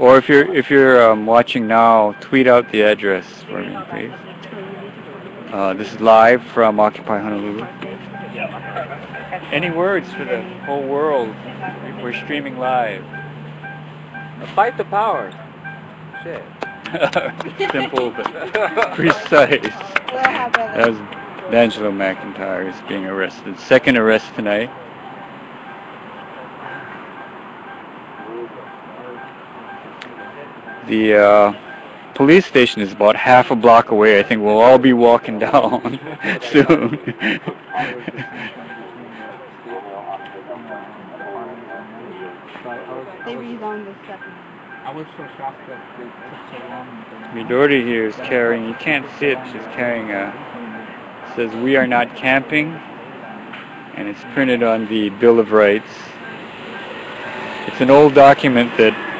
Or if you're if you're um, watching now, tweet out the address for me, please. Uh, this is live from Occupy Honolulu. Any words for the whole world? We're streaming live. Fight the powers. Shit. Simple but precise. That was D'Angelo McIntyre is being arrested. Second arrest tonight. The uh, police station is about half a block away. I think we'll all be walking down soon. They rezoned the second. I was so shocked that they took so long. Midori here is carrying, you can't see it, she's carrying a, says we are not camping, and it's printed on the Bill of Rights. It's an old document that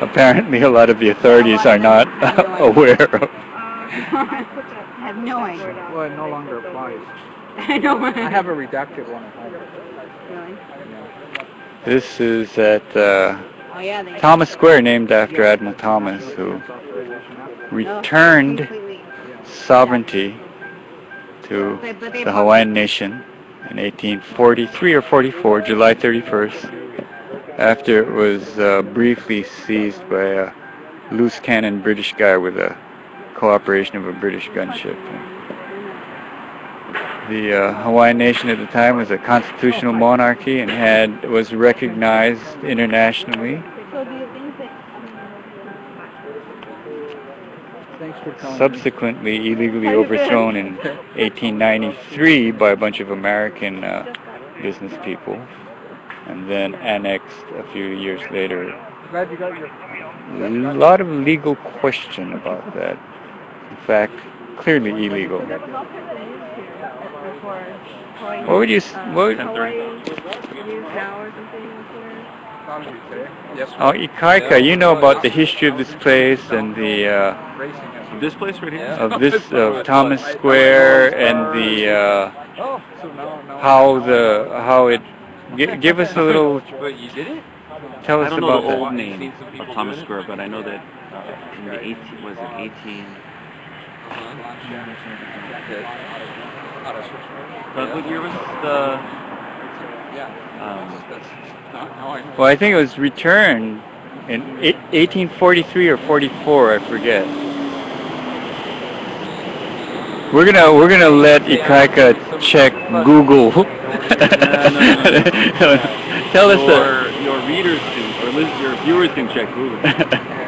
apparently a lot of the authorities are not aware of. I have no idea. Well, it no longer applies. I know. I have a redacted one at home. Really? This is at uh, Oh yeah. Thomas Square, named after Admiral Thomas, who returned Completely. sovereignty to But- but they the Hawaiian nation in 1843 or 44, July 31st, after it was uh, briefly seized by a loose cannon British guy with a cooperation of a British gunship. The uh, Hawaiian nation at the time was a constitutional monarchy and had was recognized internationally. Subsequently illegally overthrown in 1893 by a bunch of American uh, business people, and then annexed a few years later. Glad you got your. A lot of legal question about that. In fact, clearly illegal. What would you? s- What? Yes. Oh, Ikaika, you know about the history of this place and the uh, This place right here? of this of Thomas Square and the uh, Oh, so now, now. how the how it. Gi- give us a little. But you did it? Tell I us don't know about the that. old name of Thomas Square, but I know that uh, in the 18 was it 18. But what year was the? Um, Well, I think it was returned in 1843 or 44, I forget. We're gonna we're gonna let Ikaika check Google. Tell us your, the. your readers can, or your viewers can check Google.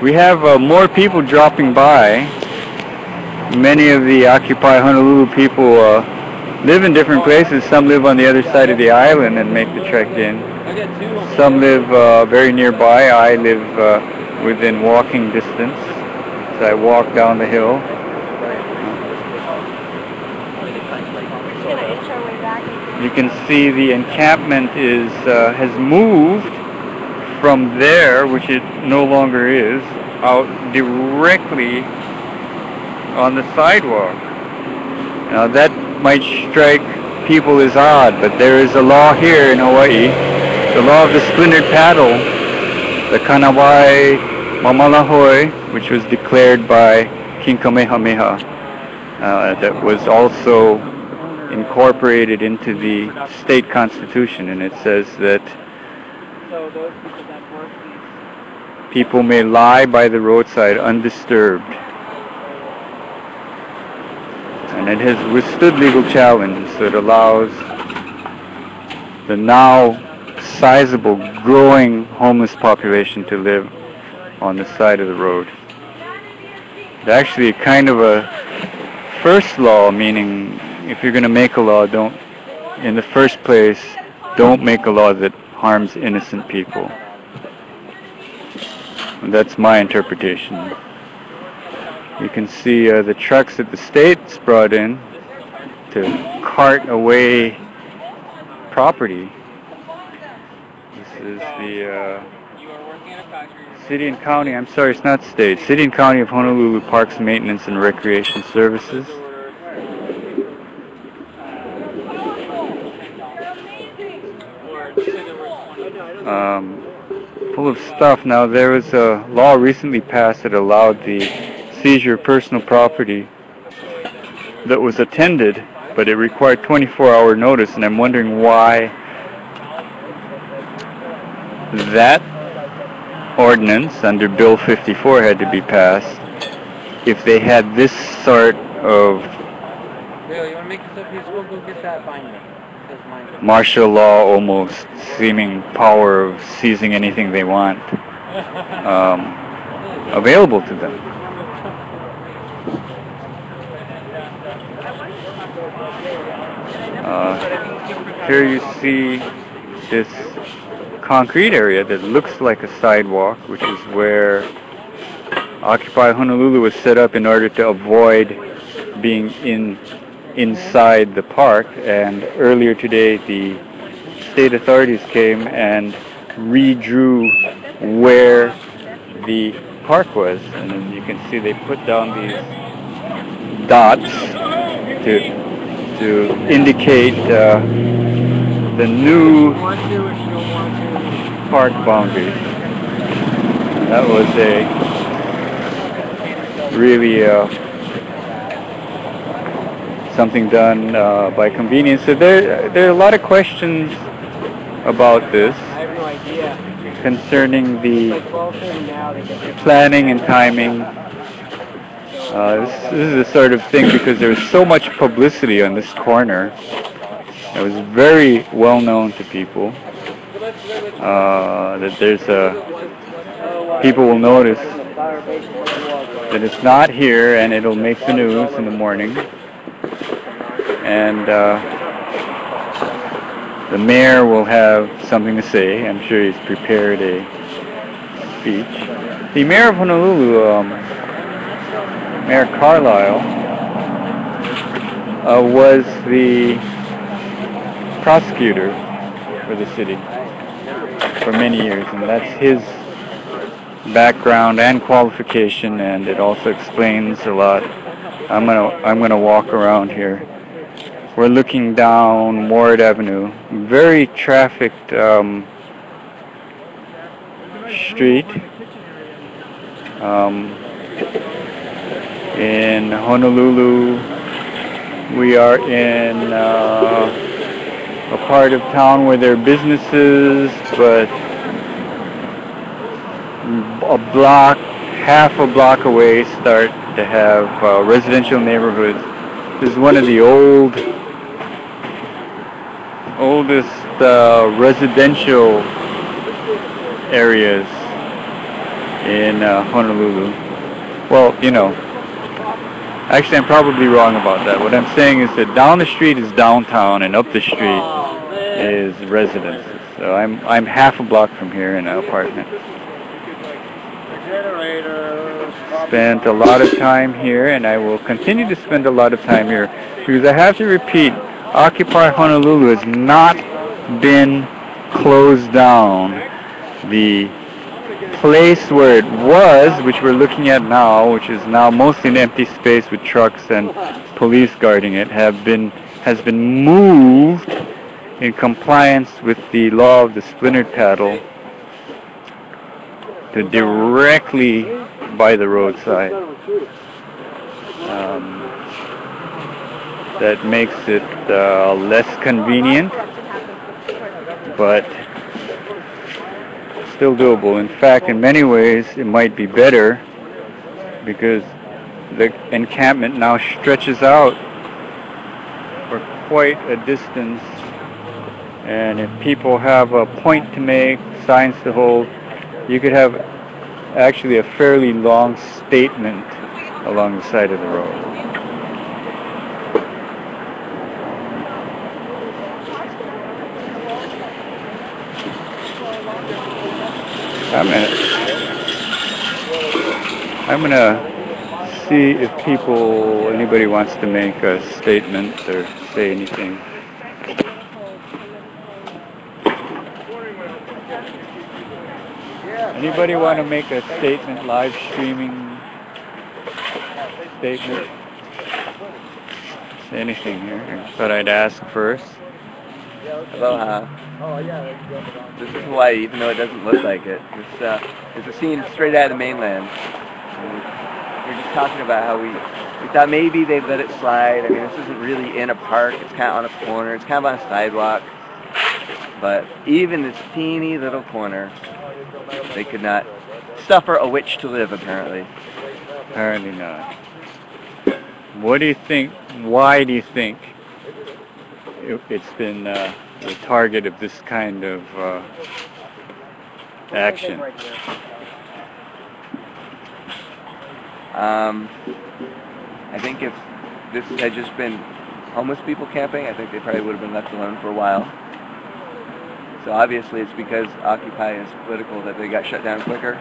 We have uh, more people dropping by. Many of the Occupy Honolulu people uh, live in different places. Some live on the other side of the island and make the trek in. Some live uh, very nearby. I live uh, within walking distance. So I walk down the hill. You can see the encampment is uh, has moved from there, which it no longer is, out directly on the sidewalk. Now that might strike people as odd, but there is a law here in Hawaii, the law of the splintered paddle, the Kanawai Mamalahoe, which was declared by King Kamehameha, uh, that was also incorporated into the state constitution, and it says that people may lie by the roadside undisturbed. And it has withstood legal challenge that allows the now sizable, growing homeless population to live on the side of the road. It's actually kind of a first law, meaning if you're going to make a law, don't, in the first place, don't make a law that harms innocent people. And that's my interpretation. You can see uh, the trucks that the state's brought in to cart away property. Is the uh, city and county. I'm sorry, it's not state. City and county of Honolulu Parks Maintenance and Recreation Services. Um, full of stuff. Now there was a law recently passed that allowed the seizure of personal property that was attended, but it required 24-hour notice, and I'm wondering why that ordinance under Bill 54 had to be passed if they had this sort of Bill, you want to make yourself useful? Go get that binder. That's mine. martial law almost seeming power of seizing anything they want um, available to them. Uh, here you see this concrete area that looks like a sidewalk, which is where Occupy Honolulu was set up in order to avoid being in inside the park. And earlier today, the state authorities came and redrew where the park was. And as you can see, they put down these dots to to indicate uh, the new park boundaries. That was a really uh, something done uh, by convenience. So there, there are a lot of questions about this concerning the It's like 12:30 now. They get their planning and timing. Uh, this, this is the sort of thing because there was so much publicity on this corner. It was very well known to people uh, that there's a people will notice that it's not here and it'll make the news in the morning. And uh, the mayor will have something to say. I'm sure he's prepared a speech. The mayor of Honolulu, um, Mayor Carlisle, uh, was the prosecutor for the city for many years, and that's his background and qualification, and it also explains a lot. I'm gonna I'm gonna walk around here. We're looking down Ward Avenue, very trafficked um, street. Um, in Honolulu, we are in uh, a part of town where there are businesses, but a block, half a block away, start to have uh, residential neighborhoods. This is one of the old, oldest uh, residential areas in uh, Honolulu. Well, you know, actually I'm probably wrong about that. What I'm saying is that down the street is downtown and up the street oh, is residences. So I'm I'm half a block from here in an apartment. Spent a lot of time here and I will continue to spend a lot of time here because I have to repeat, Occupy Honolulu has not been closed down. The place where it was, which we're looking at now, which is now mostly an empty space with trucks and police guarding it, have been has been moved in compliance with the law of the splintered paddle to directly by the roadside. Um, that makes it uh, less convenient, but still doable. In fact, in many ways, it might be better because the encampment now stretches out for quite a distance. And if people have a point to make, signs to hold, you could have actually a fairly long statement along the side of the road. I'm gonna, I'm gonna see if people, anybody wants to make a statement or say anything. Anybody want to make a statement, live streaming statement? Anything here? Thought I'd ask first. Aloha. Oh, yeah, This is Hawaii, even though it doesn't look like it. This uh, is a scene straight out of the mainland. And we're just talking about how we we thought maybe they'd let it slide. I mean, this isn't really in a park. It's kind of on a corner. It's kind of on a sidewalk. But even this teeny little corner, they could not suffer a witch to live, apparently. Apparently not. What do you think? Why do you think it, it's been uh, the target of this kind of uh, action? Um, I think if this had just been homeless people camping, I think they probably would have been left alone for a while. So obviously it's because Occupy is political that they got shut down quicker.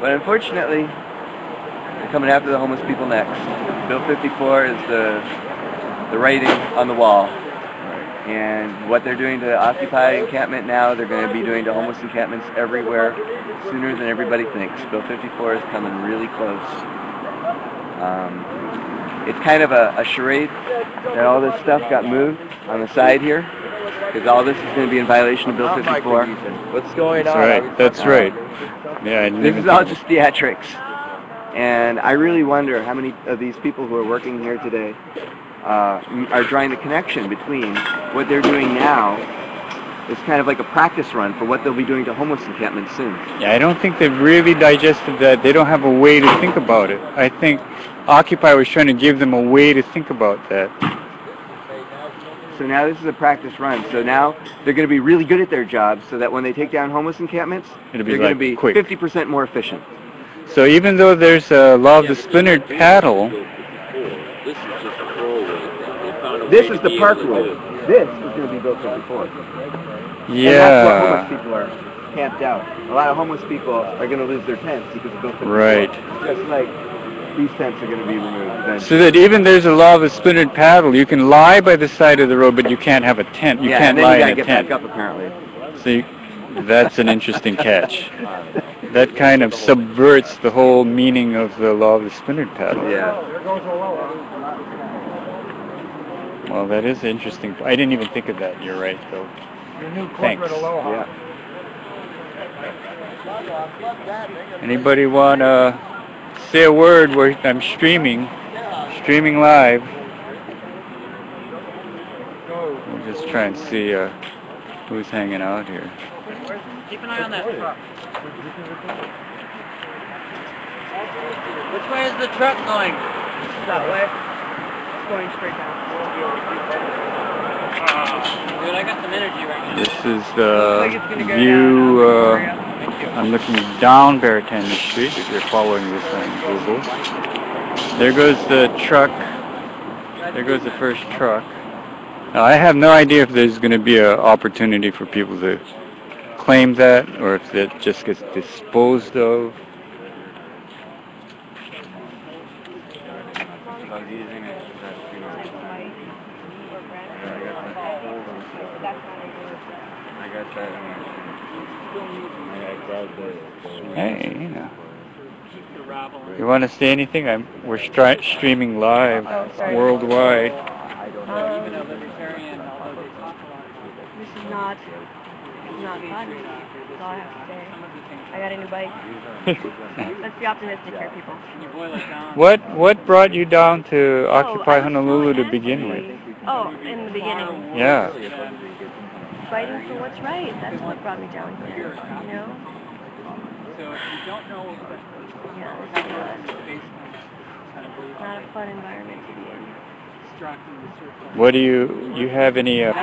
But unfortunately, they're coming after the homeless people next. Bill 54 is the, the writing on the wall. And what they're doing to Occupy encampment now, they're going to be doing to homeless encampments everywhere sooner than everybody thinks. Bill 54 is coming really close. Um, it's kind of a, a charade that all this stuff got moved on the side here because all this is going to be in violation of Bill 54. What's going on? That's on? right. That's right. Yeah, I This is all just theatrics. And I really wonder how many of these people who are working here today uh, are drawing the connection between what they're doing now is kind of like a practice run for what they'll be doing to homeless encampments soon. Yeah, I don't think they've really digested that. They don't have a way to think about it. I think Occupy was trying to give them a way to think about that. So now this is a practice run. So now they're going to be really good at their jobs so that when they take down homeless encampments, they're going to be quick. 50% more efficient. So even though there's a law of the splintered paddle, This is just a throwaway thing. They found a This is the park able road. This is going to be Bill 54. And that's where yeah, homeless people are camped out. A lot of homeless people are going to lose their tents because of Bill 54. Right. Just like these tents are going to be removed eventually. so that even there's a law of the splintered paddle, you can lie by the side of the road, but you can't have a tent. You yeah, can't and then lie you gotta in a get tent. back up apparently. See, that's an interesting catch. That kind of subverts the whole meaning of the law of the splintered paddle. Yeah. Well, that is interesting. I didn't even think of that. You're right, though. Your new Thanks. aloha. Yeah. Anybody want to say a word where I'm streaming, streaming live? We'll just try and see uh, who's hanging out here. Keep an eye on that truck. Which way is the truck going? That way. It's going straight down. Dude, I got some energy right now. This is Looks the like it's view. down. Uh, Area. I'm looking down Beretania Street. If you're following this on Google, there goes the truck. There goes the first truck. Now, I have no idea if there's going to be an opportunity for people to claim that, or if it just gets disposed of. Hey, you know. You want to say anything? I'm, we're stri- streaming live worldwide. Oh, sorry. worldwide. Um, this is not, is not fun. That's all I have to say. I got a new bike. Let's be optimistic here, people. What what brought you down to Oh, Occupy Honolulu to begin with? Oh, in the beginning. Yeah. Fighting for what's right. That's what brought me down here. You know? So if you don't know Yeah, this is not, not a fun environment to be in. What do you you have any? Uh,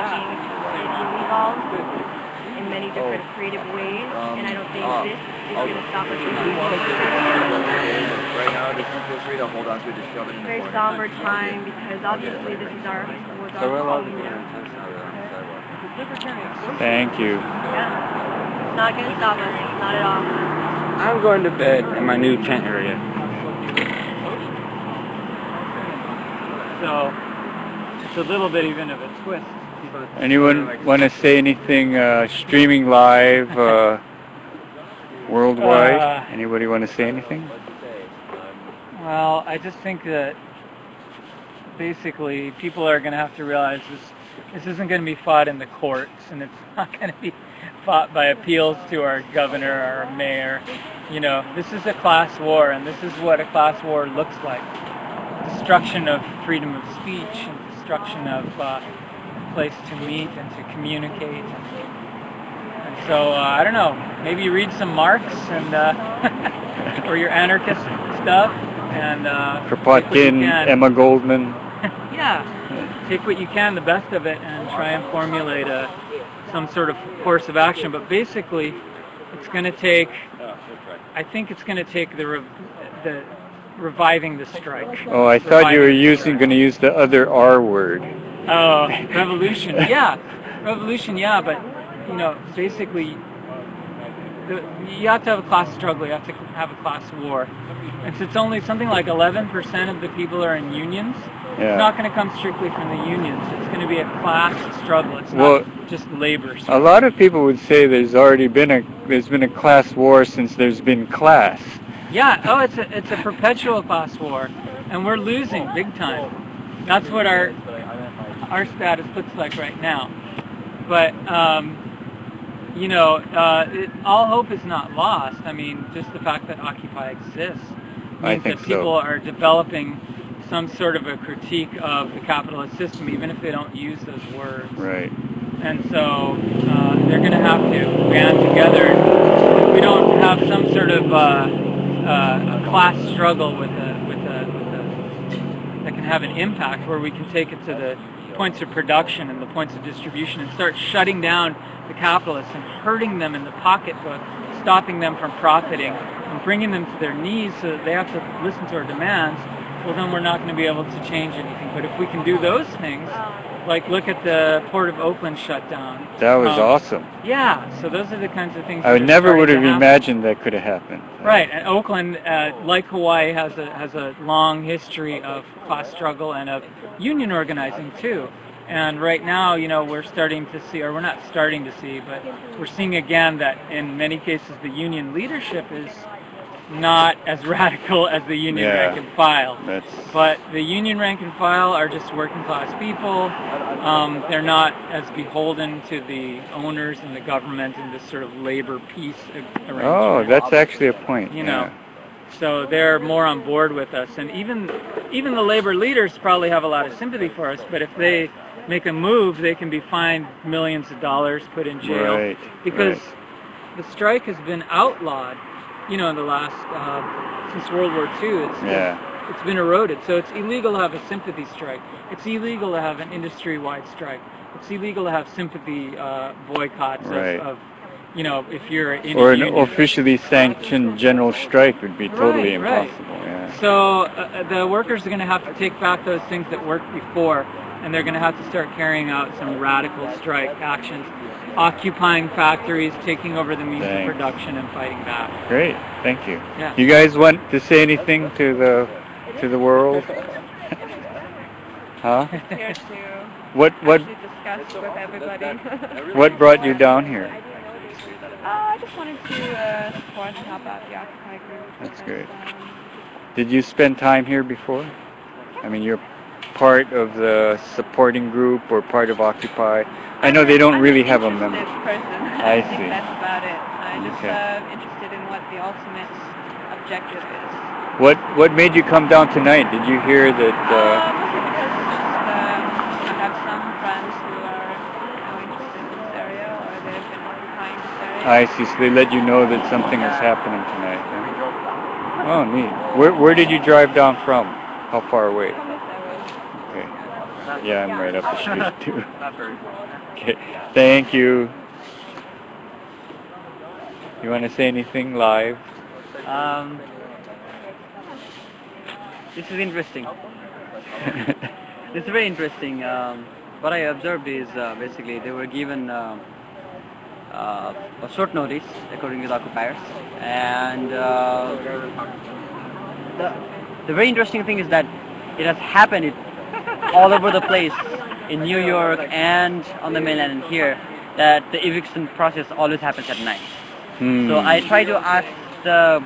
in many different creative ways, and I don't think this is going to stop us from doing Right now, just feel free to hold on to it, just shove it in the Very corner. somber time because obviously this is our was our home, you know. thank you. Yeah, it's not going to stop us, not at all. I'm going to bed in my new tent area. so it's a little bit even of a twist. But Anyone want to say anything uh, streaming live uh, worldwide? Uh, Anybody want to say anything? Well, I just think that basically people are going to have to realize this this isn't going to be fought in the courts, and it's not going to be fought by appeals to our governor or our mayor. You know, this is a class war, and this is what a class war looks like: destruction of freedom of speech, and destruction of uh, a place to meet and to communicate. And, and so uh, I don't know. Maybe you read some Marx and uh, or your anarchist stuff, and uh, Kropotkin. Emma Goldman. yeah, take what you can, the best of it, and try and formulate a some sort of course of action. But basically, it's going to take. Oh, I think it's going to take the rev- the reviving the strike. Oh, I thought you were using going to use the other R word. Oh, revolution. Yeah, revolution. Yeah, but you know, basically, the, you have to have a class struggle. You have to have a class war. And since only something like 11% of the people are in unions, Yeah. it's not going to come strictly from the unions. It's going to be a class struggle. It's Well, not just labor. A lot of people would say there's already been a there's been a class war since there's been class. Yeah. Oh, it's a it's a perpetual class war, and we're losing big time. That's what our our status looks like right now. But um, you know, uh, it, all hope is not lost. I mean, just the fact that Occupy exists I means think that so. people are developing some sort of a critique of the capitalist system, even if they don't use those words. Right. And so uh, they're going to have to band together. If we don't have some sort of uh, uh, a class struggle with a, with a, with a, that can have an impact, where we can take it to the points of production and the points of distribution and start shutting down the capitalists and hurting them in the pocketbook, stopping them from profiting, and bringing them to their knees so that they have to listen to our demands, well then we're not going to be able to change anything. But if we can do those things, like look at the Port of Oakland shutdown. That was um, awesome. Yeah, so those are the kinds of things. I never would have imagined that could have happened. Right, and Oakland, uh, like Hawaii, has a has a long history of class struggle and of union organizing too. And right now, you know, we're starting to see, or we're not starting to see, but we're seeing again that in many cases the union leadership is not as radical as the union Yeah. rank and file. That's But the union rank and file are just working class people. Um, they're not as beholden to the owners and the government and this sort of labor peace arrangement. Oh, that's actually a point. You yeah. know, so they're more on board with us, and even even the labor leaders probably have a lot of sympathy for us. But if they make a move, they can be fined millions of dollars, put in jail, Right, because right. the strike has been outlawed. You know, in the last uh, since World War II, it's Yeah. it's been eroded. So it's illegal to have a sympathy strike. It's illegal to have an industry-wide strike. It's illegal to have sympathy uh, boycotts Right. of, of, you know, if you're in Or an officially sanctioned general strike would be totally Right, right. impossible. Yeah. So uh, the workers are going to have to take back those things that worked before, and they're going to have to start carrying out some radical strike actions, occupying factories, taking over the means Thanks. of production, and fighting back. Great. Thank you. Yeah. You guys want to say anything to the to the world? huh? What what actually with everybody. what brought you down here? Uh, I just wanted to uh, support and help out the Occupy group. That's great. Um, Did you spend time here before? I mean, you're part of the supporting group or part of Occupy. I know they don't I'm really have a member. I I think see. that's about it. I'm just Okay. uh, interested in what the ultimate objective is. What what made you come down tonight? Did you hear that? Uh, Uh, because just um, I have some friends who are you interested in this or they've been occupying this. I see. So they let you know that something is happening tonight. huh? Oh, neat. Where where did you drive down from? How far away? Yeah, I'm right up the street too. Okay. Thank you. You want to say anything live? Um, this is interesting. this is very interesting. Um, what I observed is uh, basically they were given uh, uh, a short notice according to the occupiers, and uh, the, the very interesting thing is that it has happened. It, all over the place in New York and on the mainland and here that the eviction process always happens at night. Hmm. So I try to ask the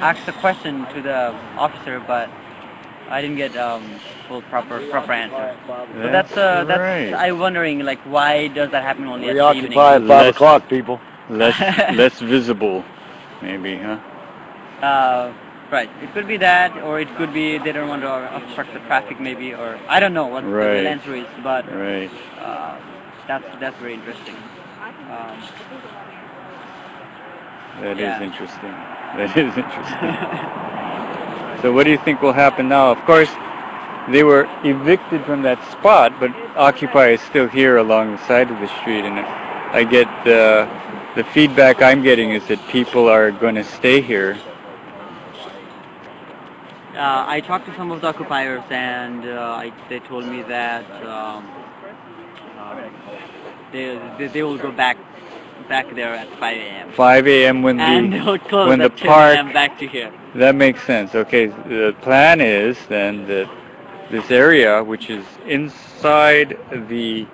ask the question to the officer, but I didn't get um, full proper proper answer. So that's uh, that's right. I wondering like why does that happen only at the evening? Preoccupied at five o'clock, people. Less less visible, maybe, huh? Uh, right. It could be that, or it could be they don't want to obstruct the traffic, maybe, or I don't know what the Right. real answer is, but Right. uh, that's that's very interesting. Um, That is Yeah. interesting. That is interesting. so what do you think will happen now? Of course, they were evicted from that spot, but Occupy is still here along the side of the street, and I get uh, the feedback I'm getting is that people are going to stay here. Uh, I talked to some of the occupiers, and uh, I, they told me that um, uh, they, they they will go back back there at 5 a.m. 5 a.m. when and the when the 10 park back to here. That makes sense. Okay, the plan is then that this area, which is inside the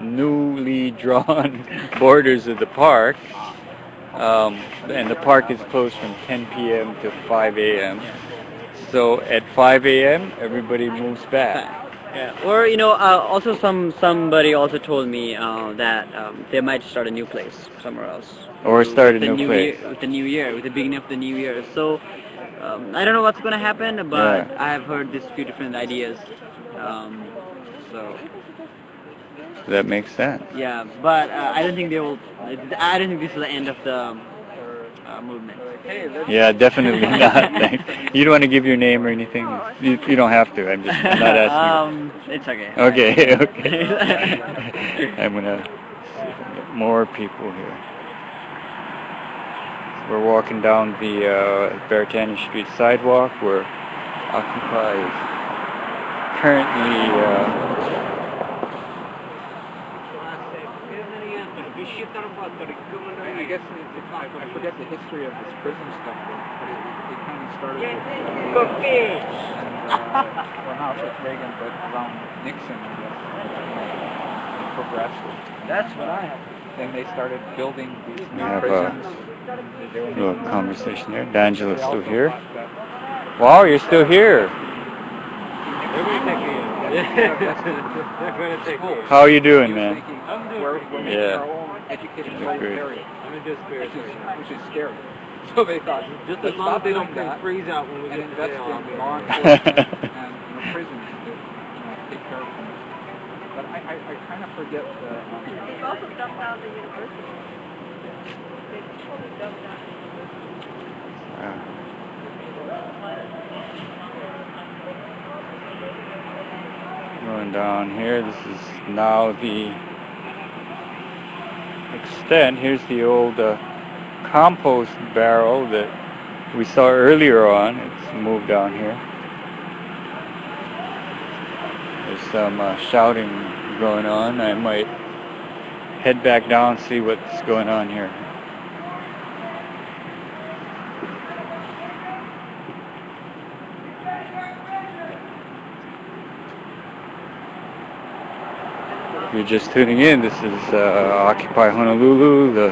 newly drawn borders of the park, um, and the park is closed from 10 p.m. to 5 a.m. So at 5 a.m., everybody moves back. Yeah. Or you know, uh, also some somebody also told me uh, that um, they might start a new place somewhere else. Or start a the new place. Year, with the new year, with the beginning of the new year. So um, I don't know what's gonna happen, but I have heard these few different ideas. Um, so That makes sense. yeah, but uh, I don't think they will. I don't think this is the end of the um, movement. Yeah, definitely not. Thanks. You don't want to give your name or anything? You, you don't have to. I'm just I'm not asking. um, it's okay. Okay, okay. I'm gonna see if I get more people here. We're walking down the uh, Beretania Street sidewalk where Occupy is currently uh, I guess it, it, I, I forget the history of this prison stuff, but it, it kind of started with uh, and, uh, well, now it's with Reagan, but around Nixon, I guess, uh, it progressed. That's what I have. Then they started building these new have prisons. a little conversation there. D'Angelo's still here. Wow, you're still here. How are you doing, man? We're, we're making Yeah. our own educated That's growth Which is, which is scary. So they thought, Just let's as long stop as we doing don't that freeze out when we and get to invest jail, I'll in all law enforcement and you know, prisons to you know, take care of them. But I, I, I kind of forget the. Um, They've also dumped out the university. They totally dumped out the university. Going down here, this is now the extent. Here's the old uh, compost barrel that we saw earlier on. It's moved down here. There's some uh, shouting going on. I might head back down and see what's going on here. If you're just tuning in, this is uh, Occupy Honolulu. The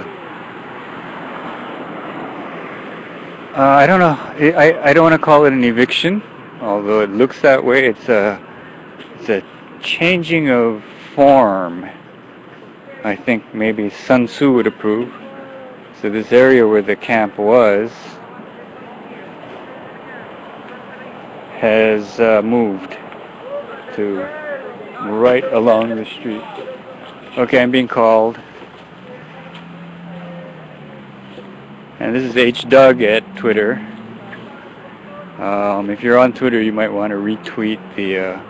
uh, I don't know. I, I- don't want to call it an eviction, although it looks that way. It's a it's a changing of form. I think maybe Sun Tzu would approve. So this area where the camp was has uh, moved to right along the street. Okay, I'm being called. And this is H Doug at Twitter. Um, if you're on Twitter, you might want to retweet the. Uh,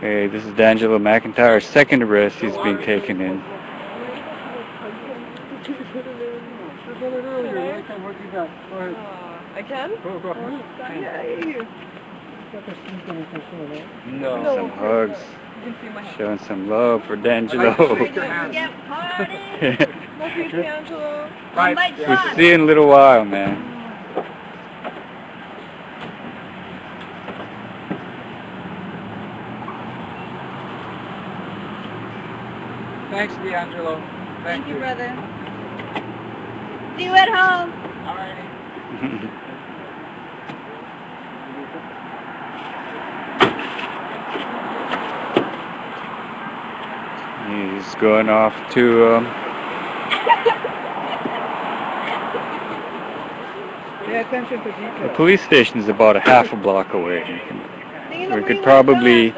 hey, this is D'Angelo McIntyre. Second arrest. He's being taken in. I can? Go, go. Yay. No. no. Some hugs. Showing some love for D'Angelo. Right. We'll see you in a little while, man. Thanks, D'Angelo. Thank, Thank you, brother. See you at home. All. He's going off to um, Pay attention to the police station is about a half a block away. We can- We could probably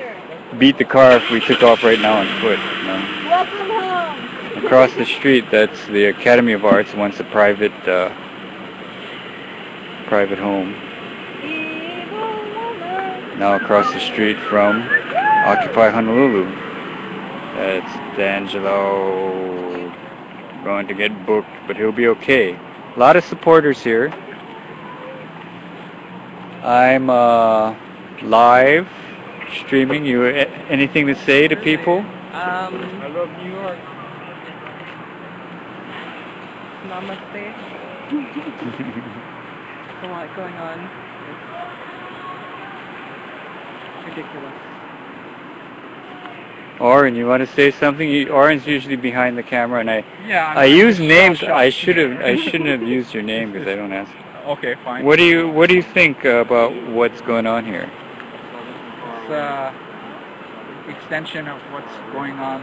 beat the car if we took off right now on foot. You know? Welcome home. Across the street, that's the Academy of Arts, once a private uh, private home. Now across the street from Occupy Honolulu. That's D'Angelo going to get booked, but he'll be okay. A lot of supporters here. I'm uh, live streaming. You anything to say to people? Um, I love New York. namaste. Come on, going on. It's ridiculous. Oren, you want to say something? You, Oren's usually behind the camera, and I Yeah, I use names. I should have I shouldn't have used your name because I don't ask. Okay, fine. What do you What do you think about what's going on here? It's uh, extension of what's going on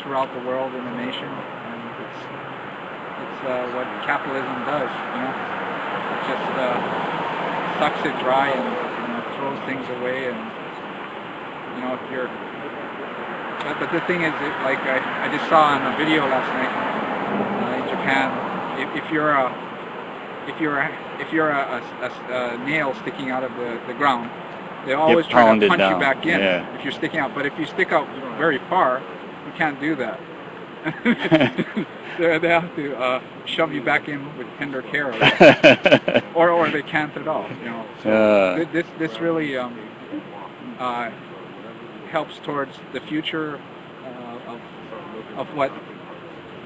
throughout the world and the nation, and it's it's uh, what capitalism does. You know, it just uh, sucks it dry and you know throws things away, and you know if you're. But, but the thing is, it, like I, I just saw on a video last night uh, in Japan, if, if you're a if you're a, if you're a, a, a, nail sticking out of the, the ground, they always try to punch down, you back in yeah. if you're sticking out. But if you stick out very far, you can't do that. they, have to uh, shove you back in with tender care, or or they can't at all. You know. So Uh. thi- this this really um, uh, helps towards the future uh, of of what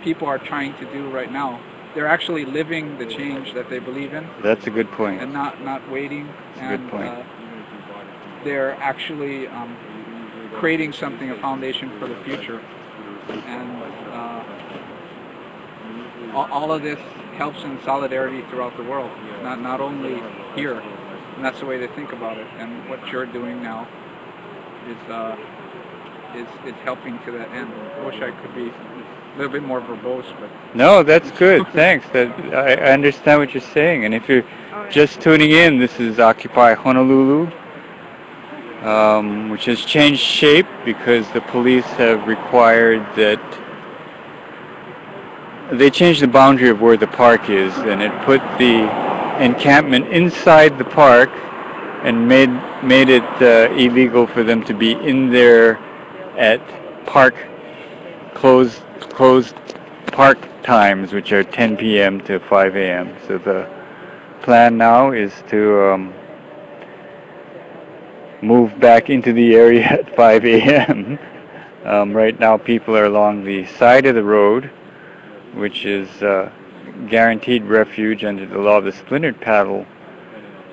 people are trying to do right now. They're actually living the change that they believe in That's a good point. and not not waiting. That's a good and point. Uh, they're actually um, creating something, a foundation for the future, and uh, all, all of this helps in solidarity throughout the world, not not only here. And that's the way to think about it. And what you're doing now is uh, is is helping to that end. I wish I could be a little bit more verbose, but No, that's good. Thanks. That I, I understand what you're saying. And if you're just tuning in, this is Occupy Honolulu, um, which has changed shape because the police have required that they changed the boundary of where the park is, and it put the encampment inside the park and made made it uh, illegal for them to be in there at park closed closed park times, which are 10 p.m. to 5 a.m. So the plan now is to um, move back into the area at 5 a.m. Um, right now, people are along the side of the road, which is uh, guaranteed refuge under the law of the splintered paddle.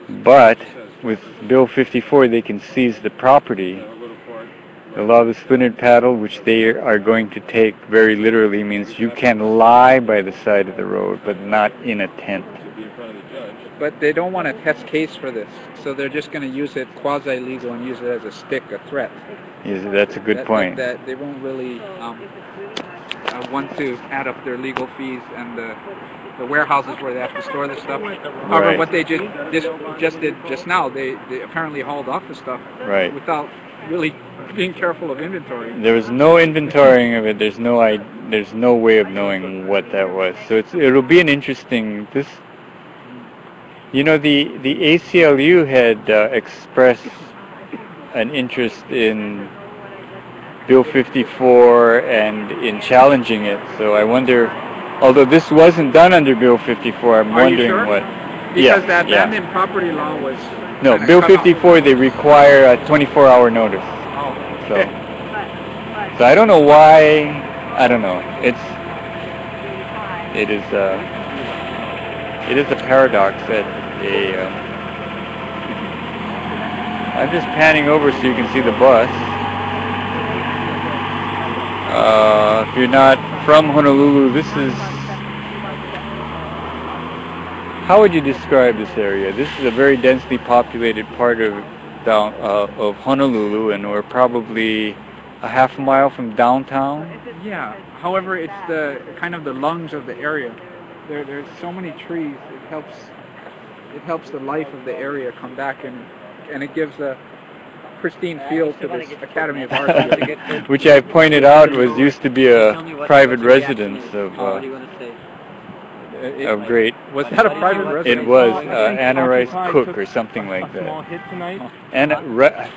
But with Bill 54, they can seize the property. The law of the splintered paddle, which they are going to take very literally, means you can lie by the side of the road, but not in a tent. but they don't want a test case for this, so they're just going to use it quasi-legal and use it as a stick, a threat. Yes, that's a good that, point. That, that they won't really um, uh, want to add up their legal fees and the, the warehouses where they have to store the stuff. However, Right. what they just, just just did just now, they, they apparently hauled off the stuff Right. without really being careful of inventory. There was no inventorying of it. There's no I, there's no way of knowing what that was. So it's it'll be an interesting this. You know the the ACLU had uh, expressed an interest in Bill 54 and in challenging it. So I wonder, although this wasn't done under Bill 54, I'm Are wondering sure? what. Because yeah, the yeah. property law was No, Bill cut off. 54 they require a 24-hour notice. Oh, So, so I don't know why. I don't know. It's it is uh, it is a paradox that a. Um, I'm just panning over so you can see the bus. Uh, if you're not from Honolulu, this is. How would you describe this area? This is a very densely populated part of down uh, of Honolulu, and we're probably a half mile from downtown. Yeah. However, it's the kind of the lungs of the area. There, there's so many trees. It helps. It helps the life of the area come back, and and it gives a pristine to this Academy of Art. which I pointed out was used to be a private residence of uh, want to say? of great. Was that a private residence? It was uh, Anna Rice Cooke or something like that. And Re-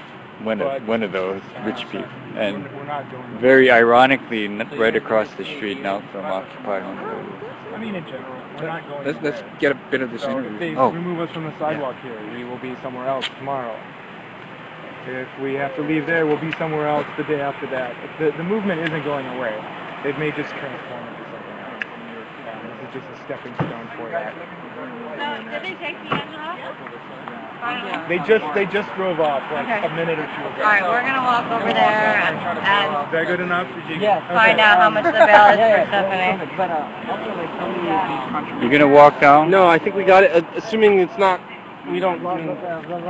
one of one of those rich people, and We're not doing that. very ironically, right across the street now from Occupy Honolulu. I mean, in general, we're not going. Let's, let's get a bit of this So if they Oh. remove us from the sidewalk here, we will be somewhere else tomorrow. If we have to leave there, we'll be somewhere else the day after that. The, the movement isn't going away. It may just transform into something else. Um, this is just a stepping stone for that. So, did they take D'Angelo? Finally? They just they just drove off like Okay. a minute or two ago. All right, we're gonna walk over there and, and Is that good enough? Did you, Yes. okay. find out how much the bill is for Stephanie. You're gonna walk down? No, I think we got it. uh, Assuming it's not, we don't.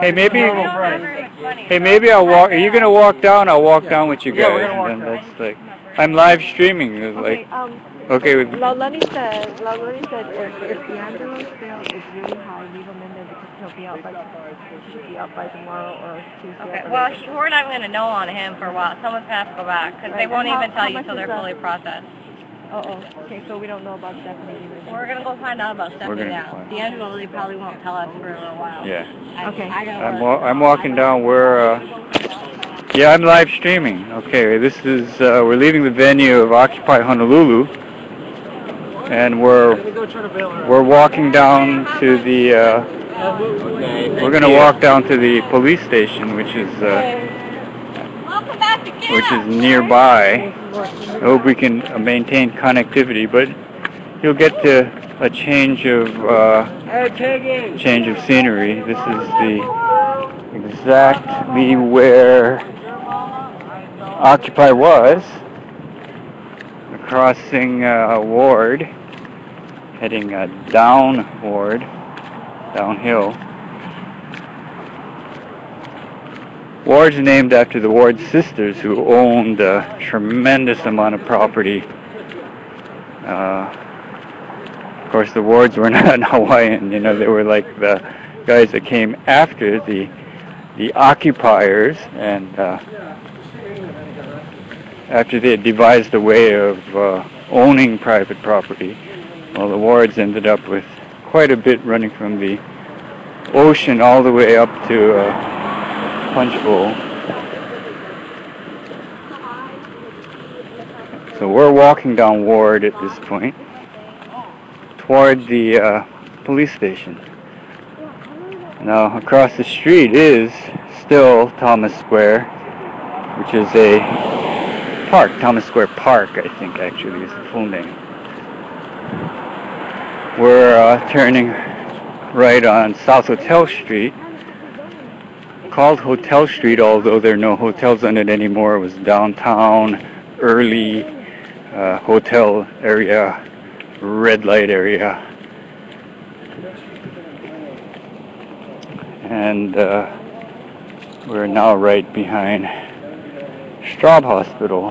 Hey, maybe. We don't have very much money. Hey, maybe I'll walk. Are you gonna walk down? I'll walk down with you guys. Yeah, we're gonna walk and then that's like, I'm live streaming. It's Okay, like, um, okay with. Laulani said, Laulani said if, if D'Angelo's bill is really high, leave him in there because he'll be out by, he should be out by tomorrow or Tuesday. Okay, or well, he- we're not gonna know on him for a while. Someone's gonna have to go back, because they Right, won't how- even tell you much till is they're that? fully processed. Uh-oh, okay, so we don't know about Stephanie either. We're gonna go find out about Stephanie gonna now. find- D'Angelo, they probably won't tell us for a little while. Yeah. I- Okay. I gotta I'm, work. wa- I'm walking down where, uh, yeah, I'm live streaming. Okay, this is, uh, we're leaving the venue of Occupy Honolulu, and we're, we're walking down to the, uh, we're gonna walk down to the police station, which is, uh, Welcome back to which is nearby. I hope we can uh, maintain connectivity, but you'll get to a change of, uh, change of scenery. This is the exactly where Occupy was. Crossing uh, Ward, heading uh, down Ward, downhill. Ward's named after the Ward sisters who owned a tremendous amount of property. Uh, of course, the Wards were not Hawaiian, you know, they were like the guys that came after the the occupiers and uh, after they had devised a way of uh, owning private property, well, the Wards ended up with quite a bit running from the ocean all the way up to uh, Punch Bowl. So we're walking down Ward at this point toward the uh, police station. Now across the street is still Thomas Square, which is a park, Thomas Square Park I think actually is the full name. We're uh, turning right on South Hotel Street, called Hotel Street although there are no hotels on it anymore. It was downtown, early uh, hotel area, red light area. And uh, we're now right behind Straub Hospital.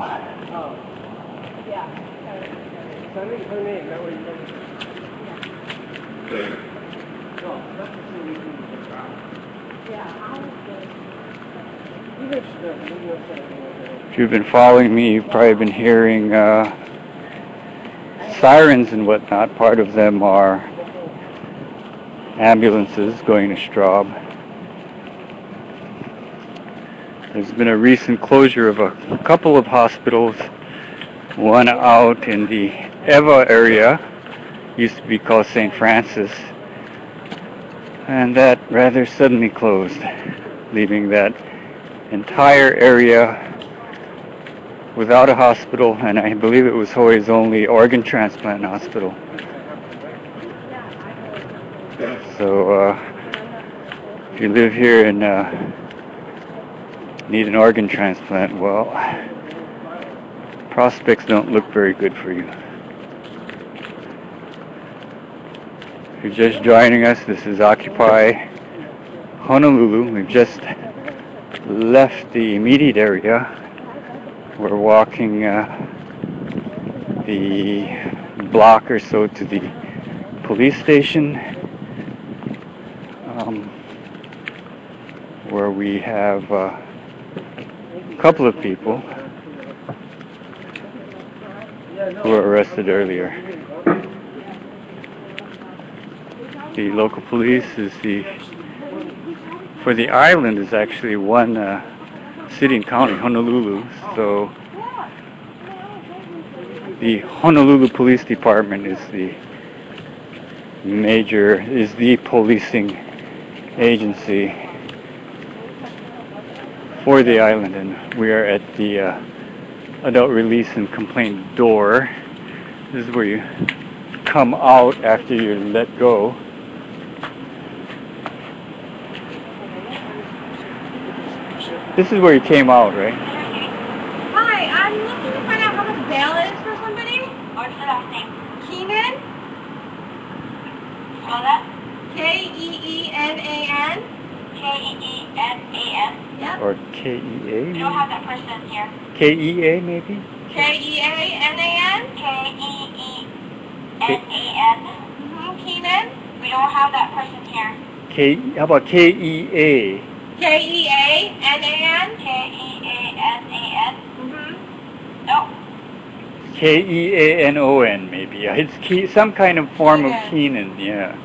If you've been following me, you've probably been hearing uh, sirens and whatnot. Part of them are ambulances going to Straub. There's been a recent closure of a couple of hospitals, one out in the Ewa area, used to be called St. Francis, and that rather suddenly closed, leaving that entire area without a hospital, and I believe it was Hawaii's only organ transplant hospital. So, uh, if you live here and uh, need an organ transplant, well, prospects don't look very good for you. If you're just joining us, this is Occupy Honolulu. We've just left the immediate area. We're walking uh, the block or so to the police station um, where we have uh, a couple of people who were arrested earlier. The local police is the for the island is actually one uh, city and county, Honolulu. So the Honolulu Police Department is the major is the policing agency for the island, and we are at the uh, adult release and complaint door. This is where you come out after you're let go. This is where you came out, right? Hi, I'm looking to find out how much bail is for somebody. What's the last name? Keenan. Spell that. K E E N A N. K E E N A N. Yep. Or K-E-A? We don't have that person here. K-E-A maybe? K E A N A N. K E E N A N. Mhm. Keenan. We don't have that person here. K, how about K-E-A? K E A N A N. K E A N A N. Mhm. No. K-E-A-N-O-N maybe. Yeah, It's key, some kind of form of Yeah. Keenan, yeah.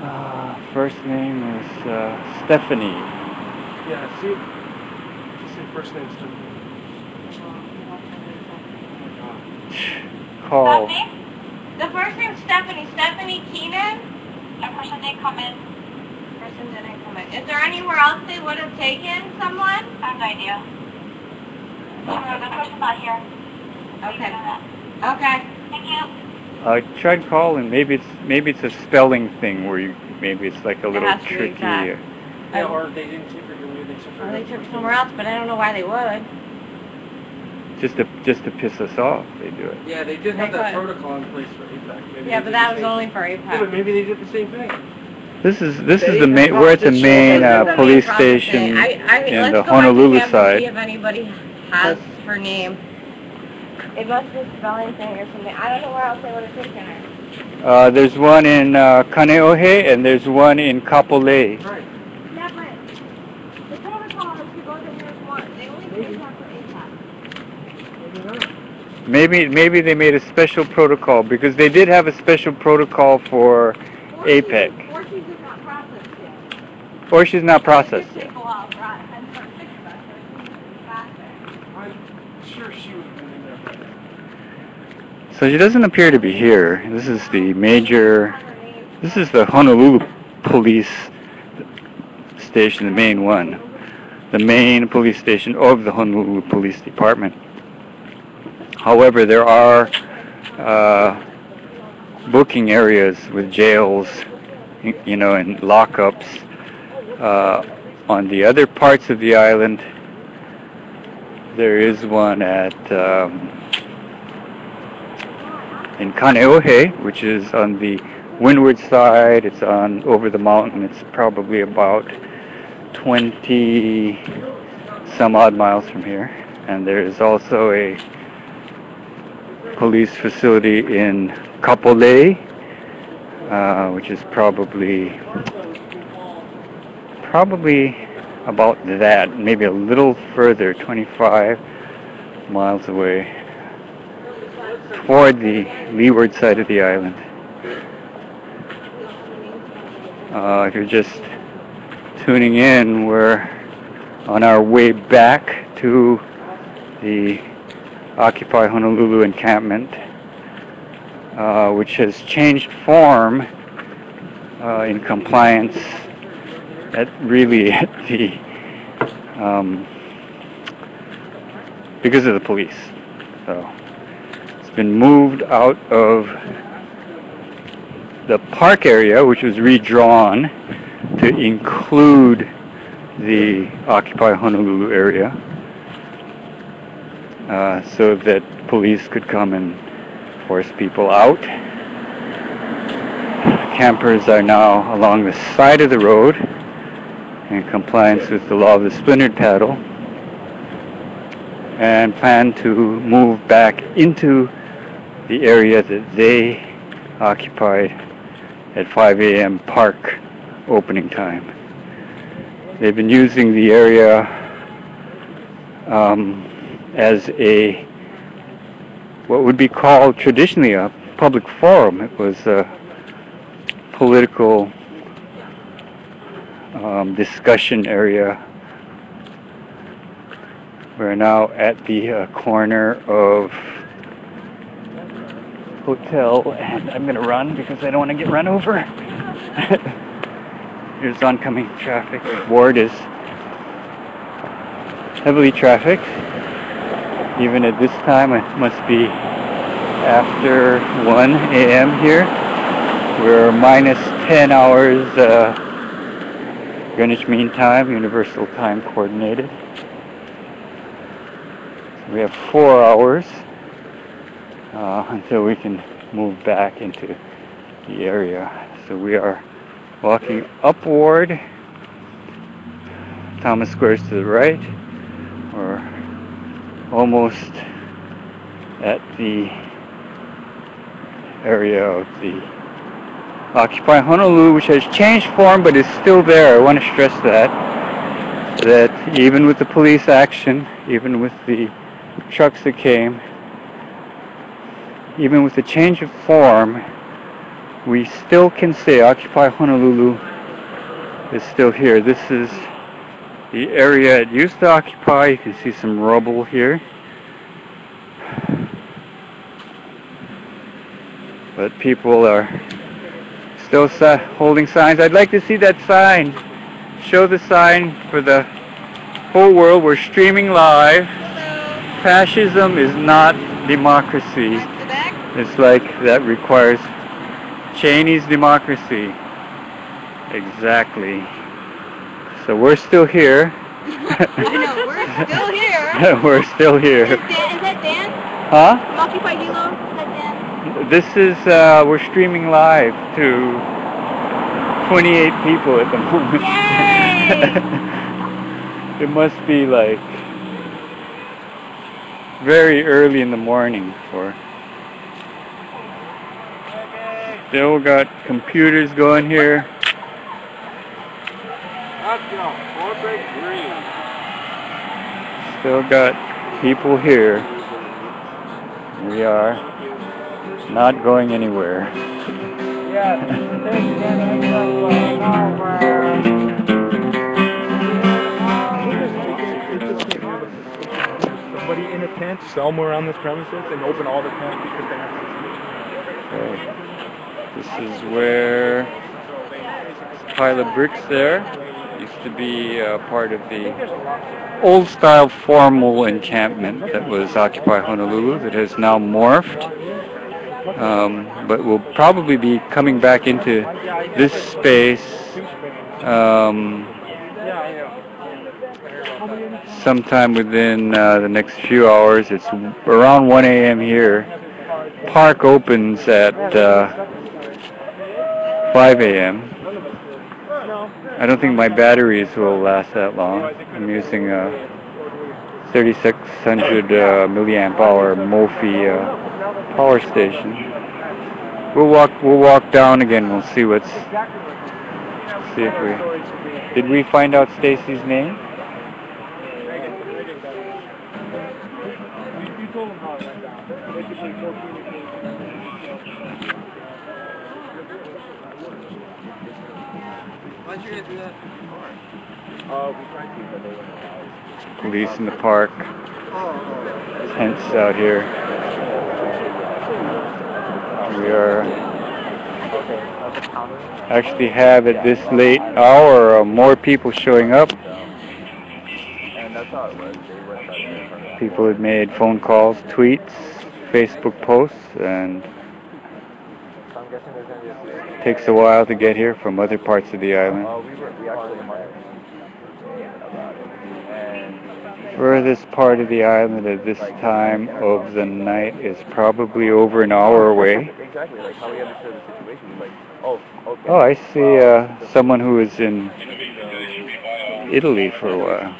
Uh, first name is uh, Stephanie. Yeah, see, see first name Call. The first name's Stephanie. Stephanie Keenan. The person didn't come in. Person didn't come in. Is there anywhere else they would have taken someone? I have no idea. Uh, the person's not here. Okay. Okay. Thank you. I tried calling. Maybe it's maybe it's a spelling thing where you maybe it's like a little has tricky. exact. Yeah, or they didn't take her to me, they took her. Or they took her somewhere else, but I don't know why they would. Just to just to piss us off, they do it. Yeah, they did have They that could. protocol in place for APEC. Maybe Yeah, they but did that the was same- only for Yeah, but APEC. maybe they did the same thing. This is this is the main. We're at the main uh, police station I, I, in let's the go Honolulu back to see side. if anybody has her name. It must be a spelling thing or something. I don't know where else they would have taken her. Uh, there's one in uh, Kaneohe and there's one in Kapolei. Right. Yeah, but the protocol is to go to here's one. They only take her for APEC. Maybe maybe they made a special protocol because they did have a special protocol for APEC. Or she's not processed yet. Or she's not processed yet. Take a while, right? And for six months, or she's faster. I'm sure she would have been in there. So she doesn't appear to be here. This is the major. This is the Honolulu police station, the main one, the main police station of the Honolulu Police Department. However, there are uh, booking areas with jails, you know, and lockups uh, on the other parts of the island. There is one at um, in Kaneohe, which is on the windward side. It's on over the mountain. It's probably about 20 some odd miles from here. And there is also a police facility in Kapolei, uh, which is probably probably about that, maybe a little further, 25 miles away toward the leeward side of the island. Uh, if you're just tuning in, we're on our way back to the Occupy Honolulu encampment, uh, which has changed form uh, in compliance at really at the um, because of the police. So it's been moved out of the park area, which was redrawn to include the Occupy Honolulu area. Uh, so that police could come and force people out. Campers are now along the side of the road in compliance with the law of the splintered paddle and plan to move back into the area that they occupied at 5 a.m. park opening time. They've been using the area um, as a what would be called traditionally a public forum. It was a political um, discussion area. We're now at the uh, corner of Hotel, and I'm gonna run because I don't want to get run over. There's oncoming traffic. Ward is heavily trafficked. Even at this time, it must be after 1 a.m. here. We're minus 10 hours uh, Greenwich Mean Time, Universal Time Coordinated. We have four hours uh, until we can move back into the area. So we are walking upward. Thomas Squares to the right. We're almost at the area of the Occupy Honolulu, which has changed form but is still there. I want to stress that. That even with the police action, even with the trucks that came, even with the change of form, we still can say Occupy Honolulu is still here. This is the area it used to occupy. You can see some rubble here. But people are still holding signs. I'd like to see that sign. Show the sign for the whole world. We're streaming live. Fascism is not democracy. It's like that requires Chinese democracy. Exactly. So we're still here. I know, we're still here. we're still here. Is, Dan, is that Dan? Huh? Hilo? Is that Dan? This is, uh, we're streaming live to 28 people at the moment. it must be like very early in the morning for Still got computers going here. Still got people here. We are not going anywhere. Somebody in a tent somewhere on this premises and open all the tents because they have to. Okay. This is where pile of bricks there used to be uh, part of the old style formal encampment that was Occupy Honolulu that has now morphed. Um, but will probably be coming back into this space um, sometime within uh, the next few hours. It's around 1 a.m. here. Park opens at uh, 5 a.m. I don't think my batteries will last that long. I'm using a 3600 uh, milliamp hour Mophie uh, power station. We'll walk. We'll walk down again. We'll see what's. See if we. Did we find out Stacy's name? Why'd you guys do that? Uh, we tried to, but they wouldn't allow us. Police in the park. Tents out here. We are actually have at this late hour uh, more people showing up. And that's how it was. They went back there from the People had made phone calls, tweets, Facebook posts, and So I'm guessing there's going to be a takes a while to get here from other parts of the island. Uh, we were, we actually marked about it. And he furthest part of the island at this time of the night is probably over an hour away. Exactly, like how he understood the situation. Like, oh, okay. Oh, I see uh, someone who was in Italy for a while.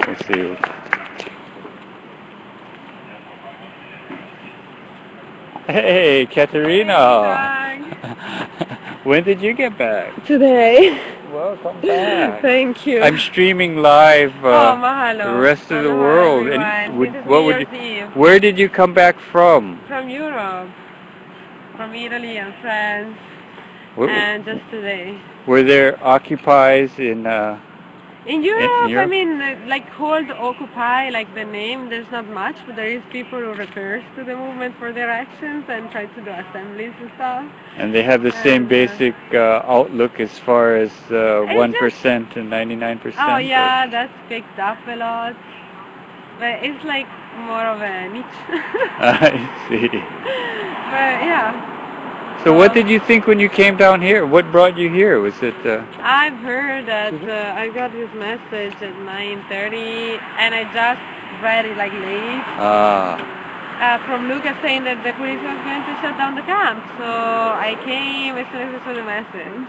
Let's see. Hey, Katerina. when did you get back? Today. Welcome back. Thank you. I'm streaming live uh, Oh, mahalo. the rest of the Mahalo, world. everyone. And would, what would you, Eve. where did you come back from? From Europe. From Italy and France. Wh- And just today. Were there occupies in? Uh, In Europe, I Europe? mean, uh, like hold Occupy, like the name, there's not much, but there is people who refers to the movement for their actions and try to do assemblies and stuff. and they have the same basic uh, outlook as far as uh, one just- and ninety nine percent. Oh yeah, that's picked up a lot. But it's like more of a niche. I see. but yeah, So what did you think when you came down here? What brought you here? Was it? Uh, I've heard that uh, I got this message at 9.30 and I just read it like late. ah. uh, from Lucas saying that the police was going to shut down the camp. So I came as soon as I saw the message,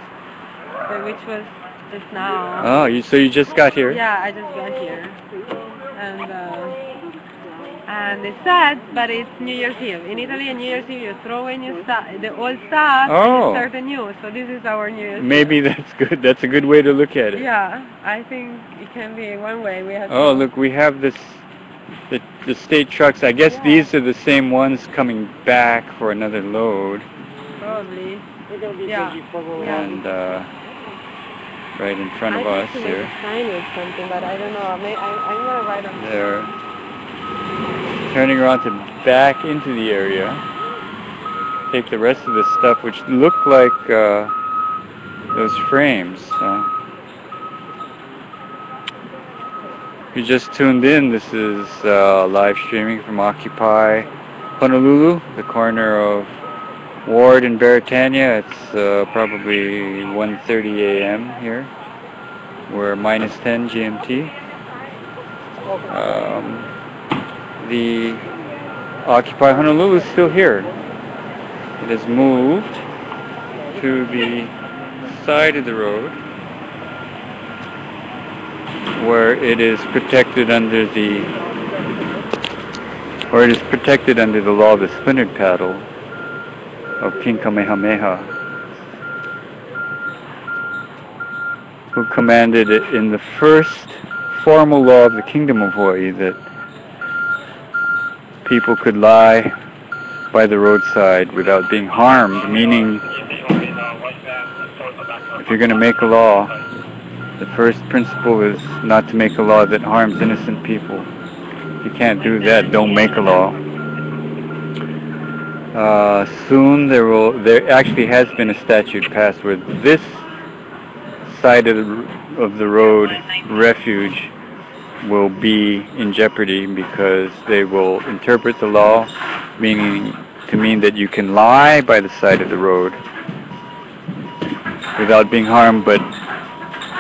which was just now. Oh, you so you just got here? Yeah, I just got here. And uh, and it's sad, but it's New Year's Eve. In Italy, on New Year's Eve, you throw away your stuff, the old stuff, and Oh. you start anew. So this is our New Year's Maybe that's good. That's a good way to look at it. Yeah, I think it can be one way. We have Oh, to look, we have this, the, the state trucks. I guess these are the same ones coming back for another load. probably. Yeah. yeah. And uh, right in front of us think to make here, a sign something, but I don't know. I may, I, I'm gonna write on. they're turning around to back into the area, take the rest of the stuff, which look like uh, those frames. If you just tuned in, this is uh, live streaming from Occupy Honolulu, the corner of Ward and Beretania. It's uh, probably 1.30 a.m. here. We're minus 10 GMT. Um, the Occupy Honolulu is still here. It has moved to the side of the road where it is protected under the where it is protected under the law of the splintered paddle of King Kamehameha who commanded it in the first formal law of the Kingdom of Hawaii that people could lie by the roadside without being harmed, meaning if you're going to make a law, the first principle is not to make a law that harms innocent people. If you can't do that, don't make a law. Uh, soon there will, there actually has been a statute passed where this side of the, of the road, refuge, will be in jeopardy because they will interpret the law meaning to mean that you can lie by the side of the road without being harmed but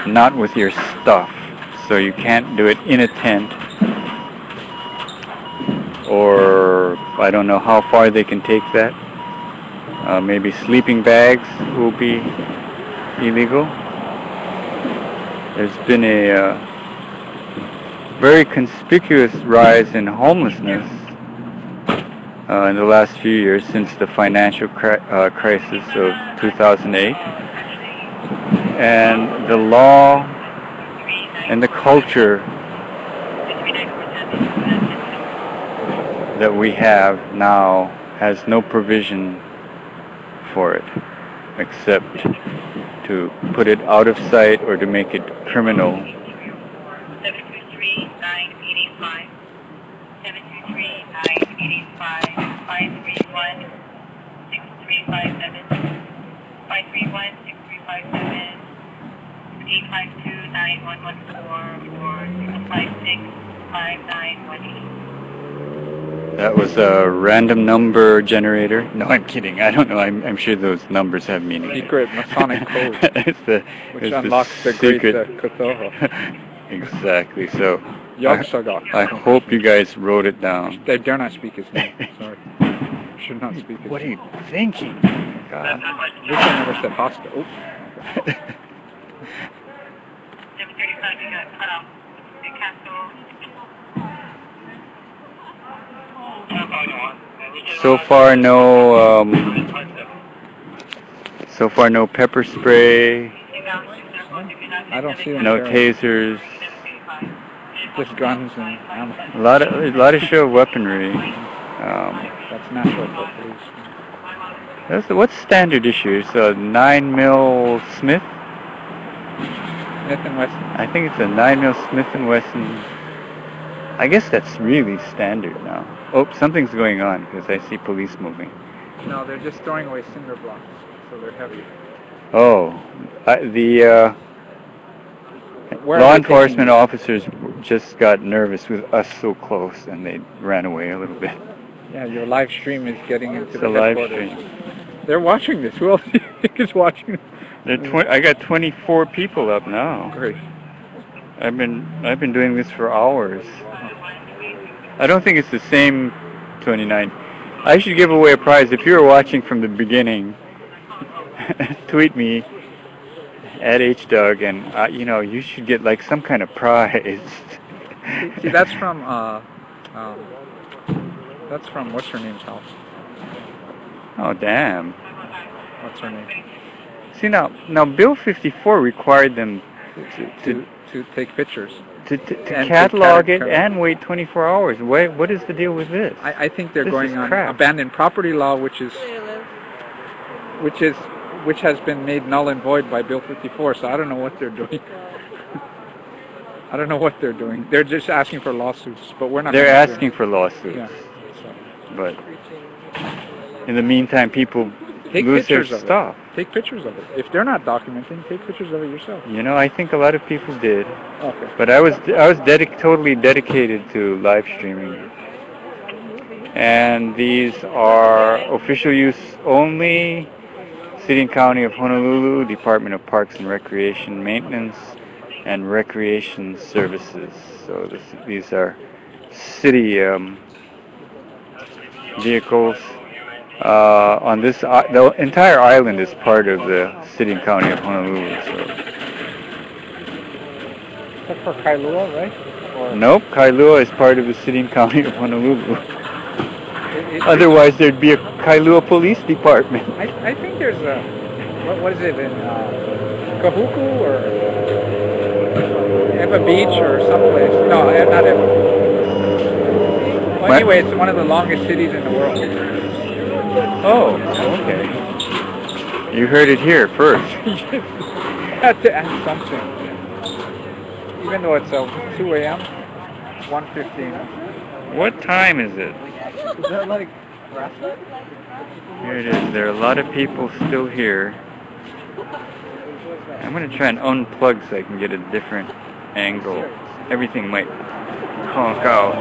not with your stuff. So you can't do it in a tent or I don't know how far they can take that. Uh, maybe sleeping bags will be illegal. There's been a uh, very conspicuous rise in homelessness uh, in the last few years since the financial cri- uh, crisis of 2008. And the law and the culture that we have now has no provision for it except to put it out of sight or to make it criminal 723-9885. 723-9885. 531-6357. 531-6357. 852-9114 or 656-5918. That was a random number generator. No, I'm kidding. I don't know. I'm, I'm sure those numbers have meaning. Secret Masonic code. it's the, Which it's unlocks the great, secret. uh, Cthulhu. Exactly. So Yog I, Sothoth. I hope you guys wrote it down. They dare not speak his name. Sorry. Should not speak his name. What are you thinking? God. At least I never said hostile. Oh. So far, no. Um, so far, no pepper spray, I don't see them no tasers. Just guns and ammo. A lot of a lot of show weaponry. Um, That's natural for police. that's what's standard issue? It's a nine mil Smith. Smith and Wesson. I think it's a nine mil Smith and Wesson. I guess that's really standard now. Oh, something's going on because I see police moving. No, they're just throwing away cinder blocks, so they're heavy. Oh, I, the uh, Where law enforcement officers just got nervous with us so close and they ran away a little bit. Yeah, your live stream is getting into It's the a live stream. They're watching this. Who else do you think is watching? There tw- I got 24 people up now. Great. I've been I've been doing this for hours. I don't think it's the same 29. I should give away a prize if you're watching from the beginning. tweet me at H Doug, and uh, you know you should get like some kind of prize. See, that's from uh, um, that's from what's her name's house. oh damn. What's her name? See now now Bill 54 required them to to, To to take pictures. to, to, to catalog it and wait 24 hours. Why, what is the deal with this? I, I think they're This going is on crap. abandoned property law, which is which is which has been made null and void by Bill 54. So I don't know what they're doing. I don't know what they're doing. They're just asking for lawsuits, but we're not. They're asking for lawsuits. Yeah. So. But in the meantime, people Take lose their stuff. it. Take pictures of it. If they're not documenting, take pictures of it yourself. You know, I think a lot of people did. Okay. But I was I was dedic- totally dedicated to live streaming. And these are official use only. City and County of Honolulu, Department of Parks and Recreation Maintenance and Recreation Services. So this, these are city um, vehicles. Uh, on this, the entire island is part of the City and County of Honolulu. So. Except for Kailua, right? Or Nope, Kailua is part of the City and County of Honolulu. It- it- Otherwise, there'd be a Kailua Police Department. I, I think there's a what, what is it in uh, Kahuku or Ewa Beach or someplace? No, not Ewa. Well, anyway, it's one of the longest cities in the world. Oh, okay. You heard it here first. Had to add something. Even though it's uh, 2 a.m., 1:15. What time is it? Is that like grassland? Here it is. There are a lot of people still here. I'm going to try and unplug so I can get a different angle. Everything might honk out.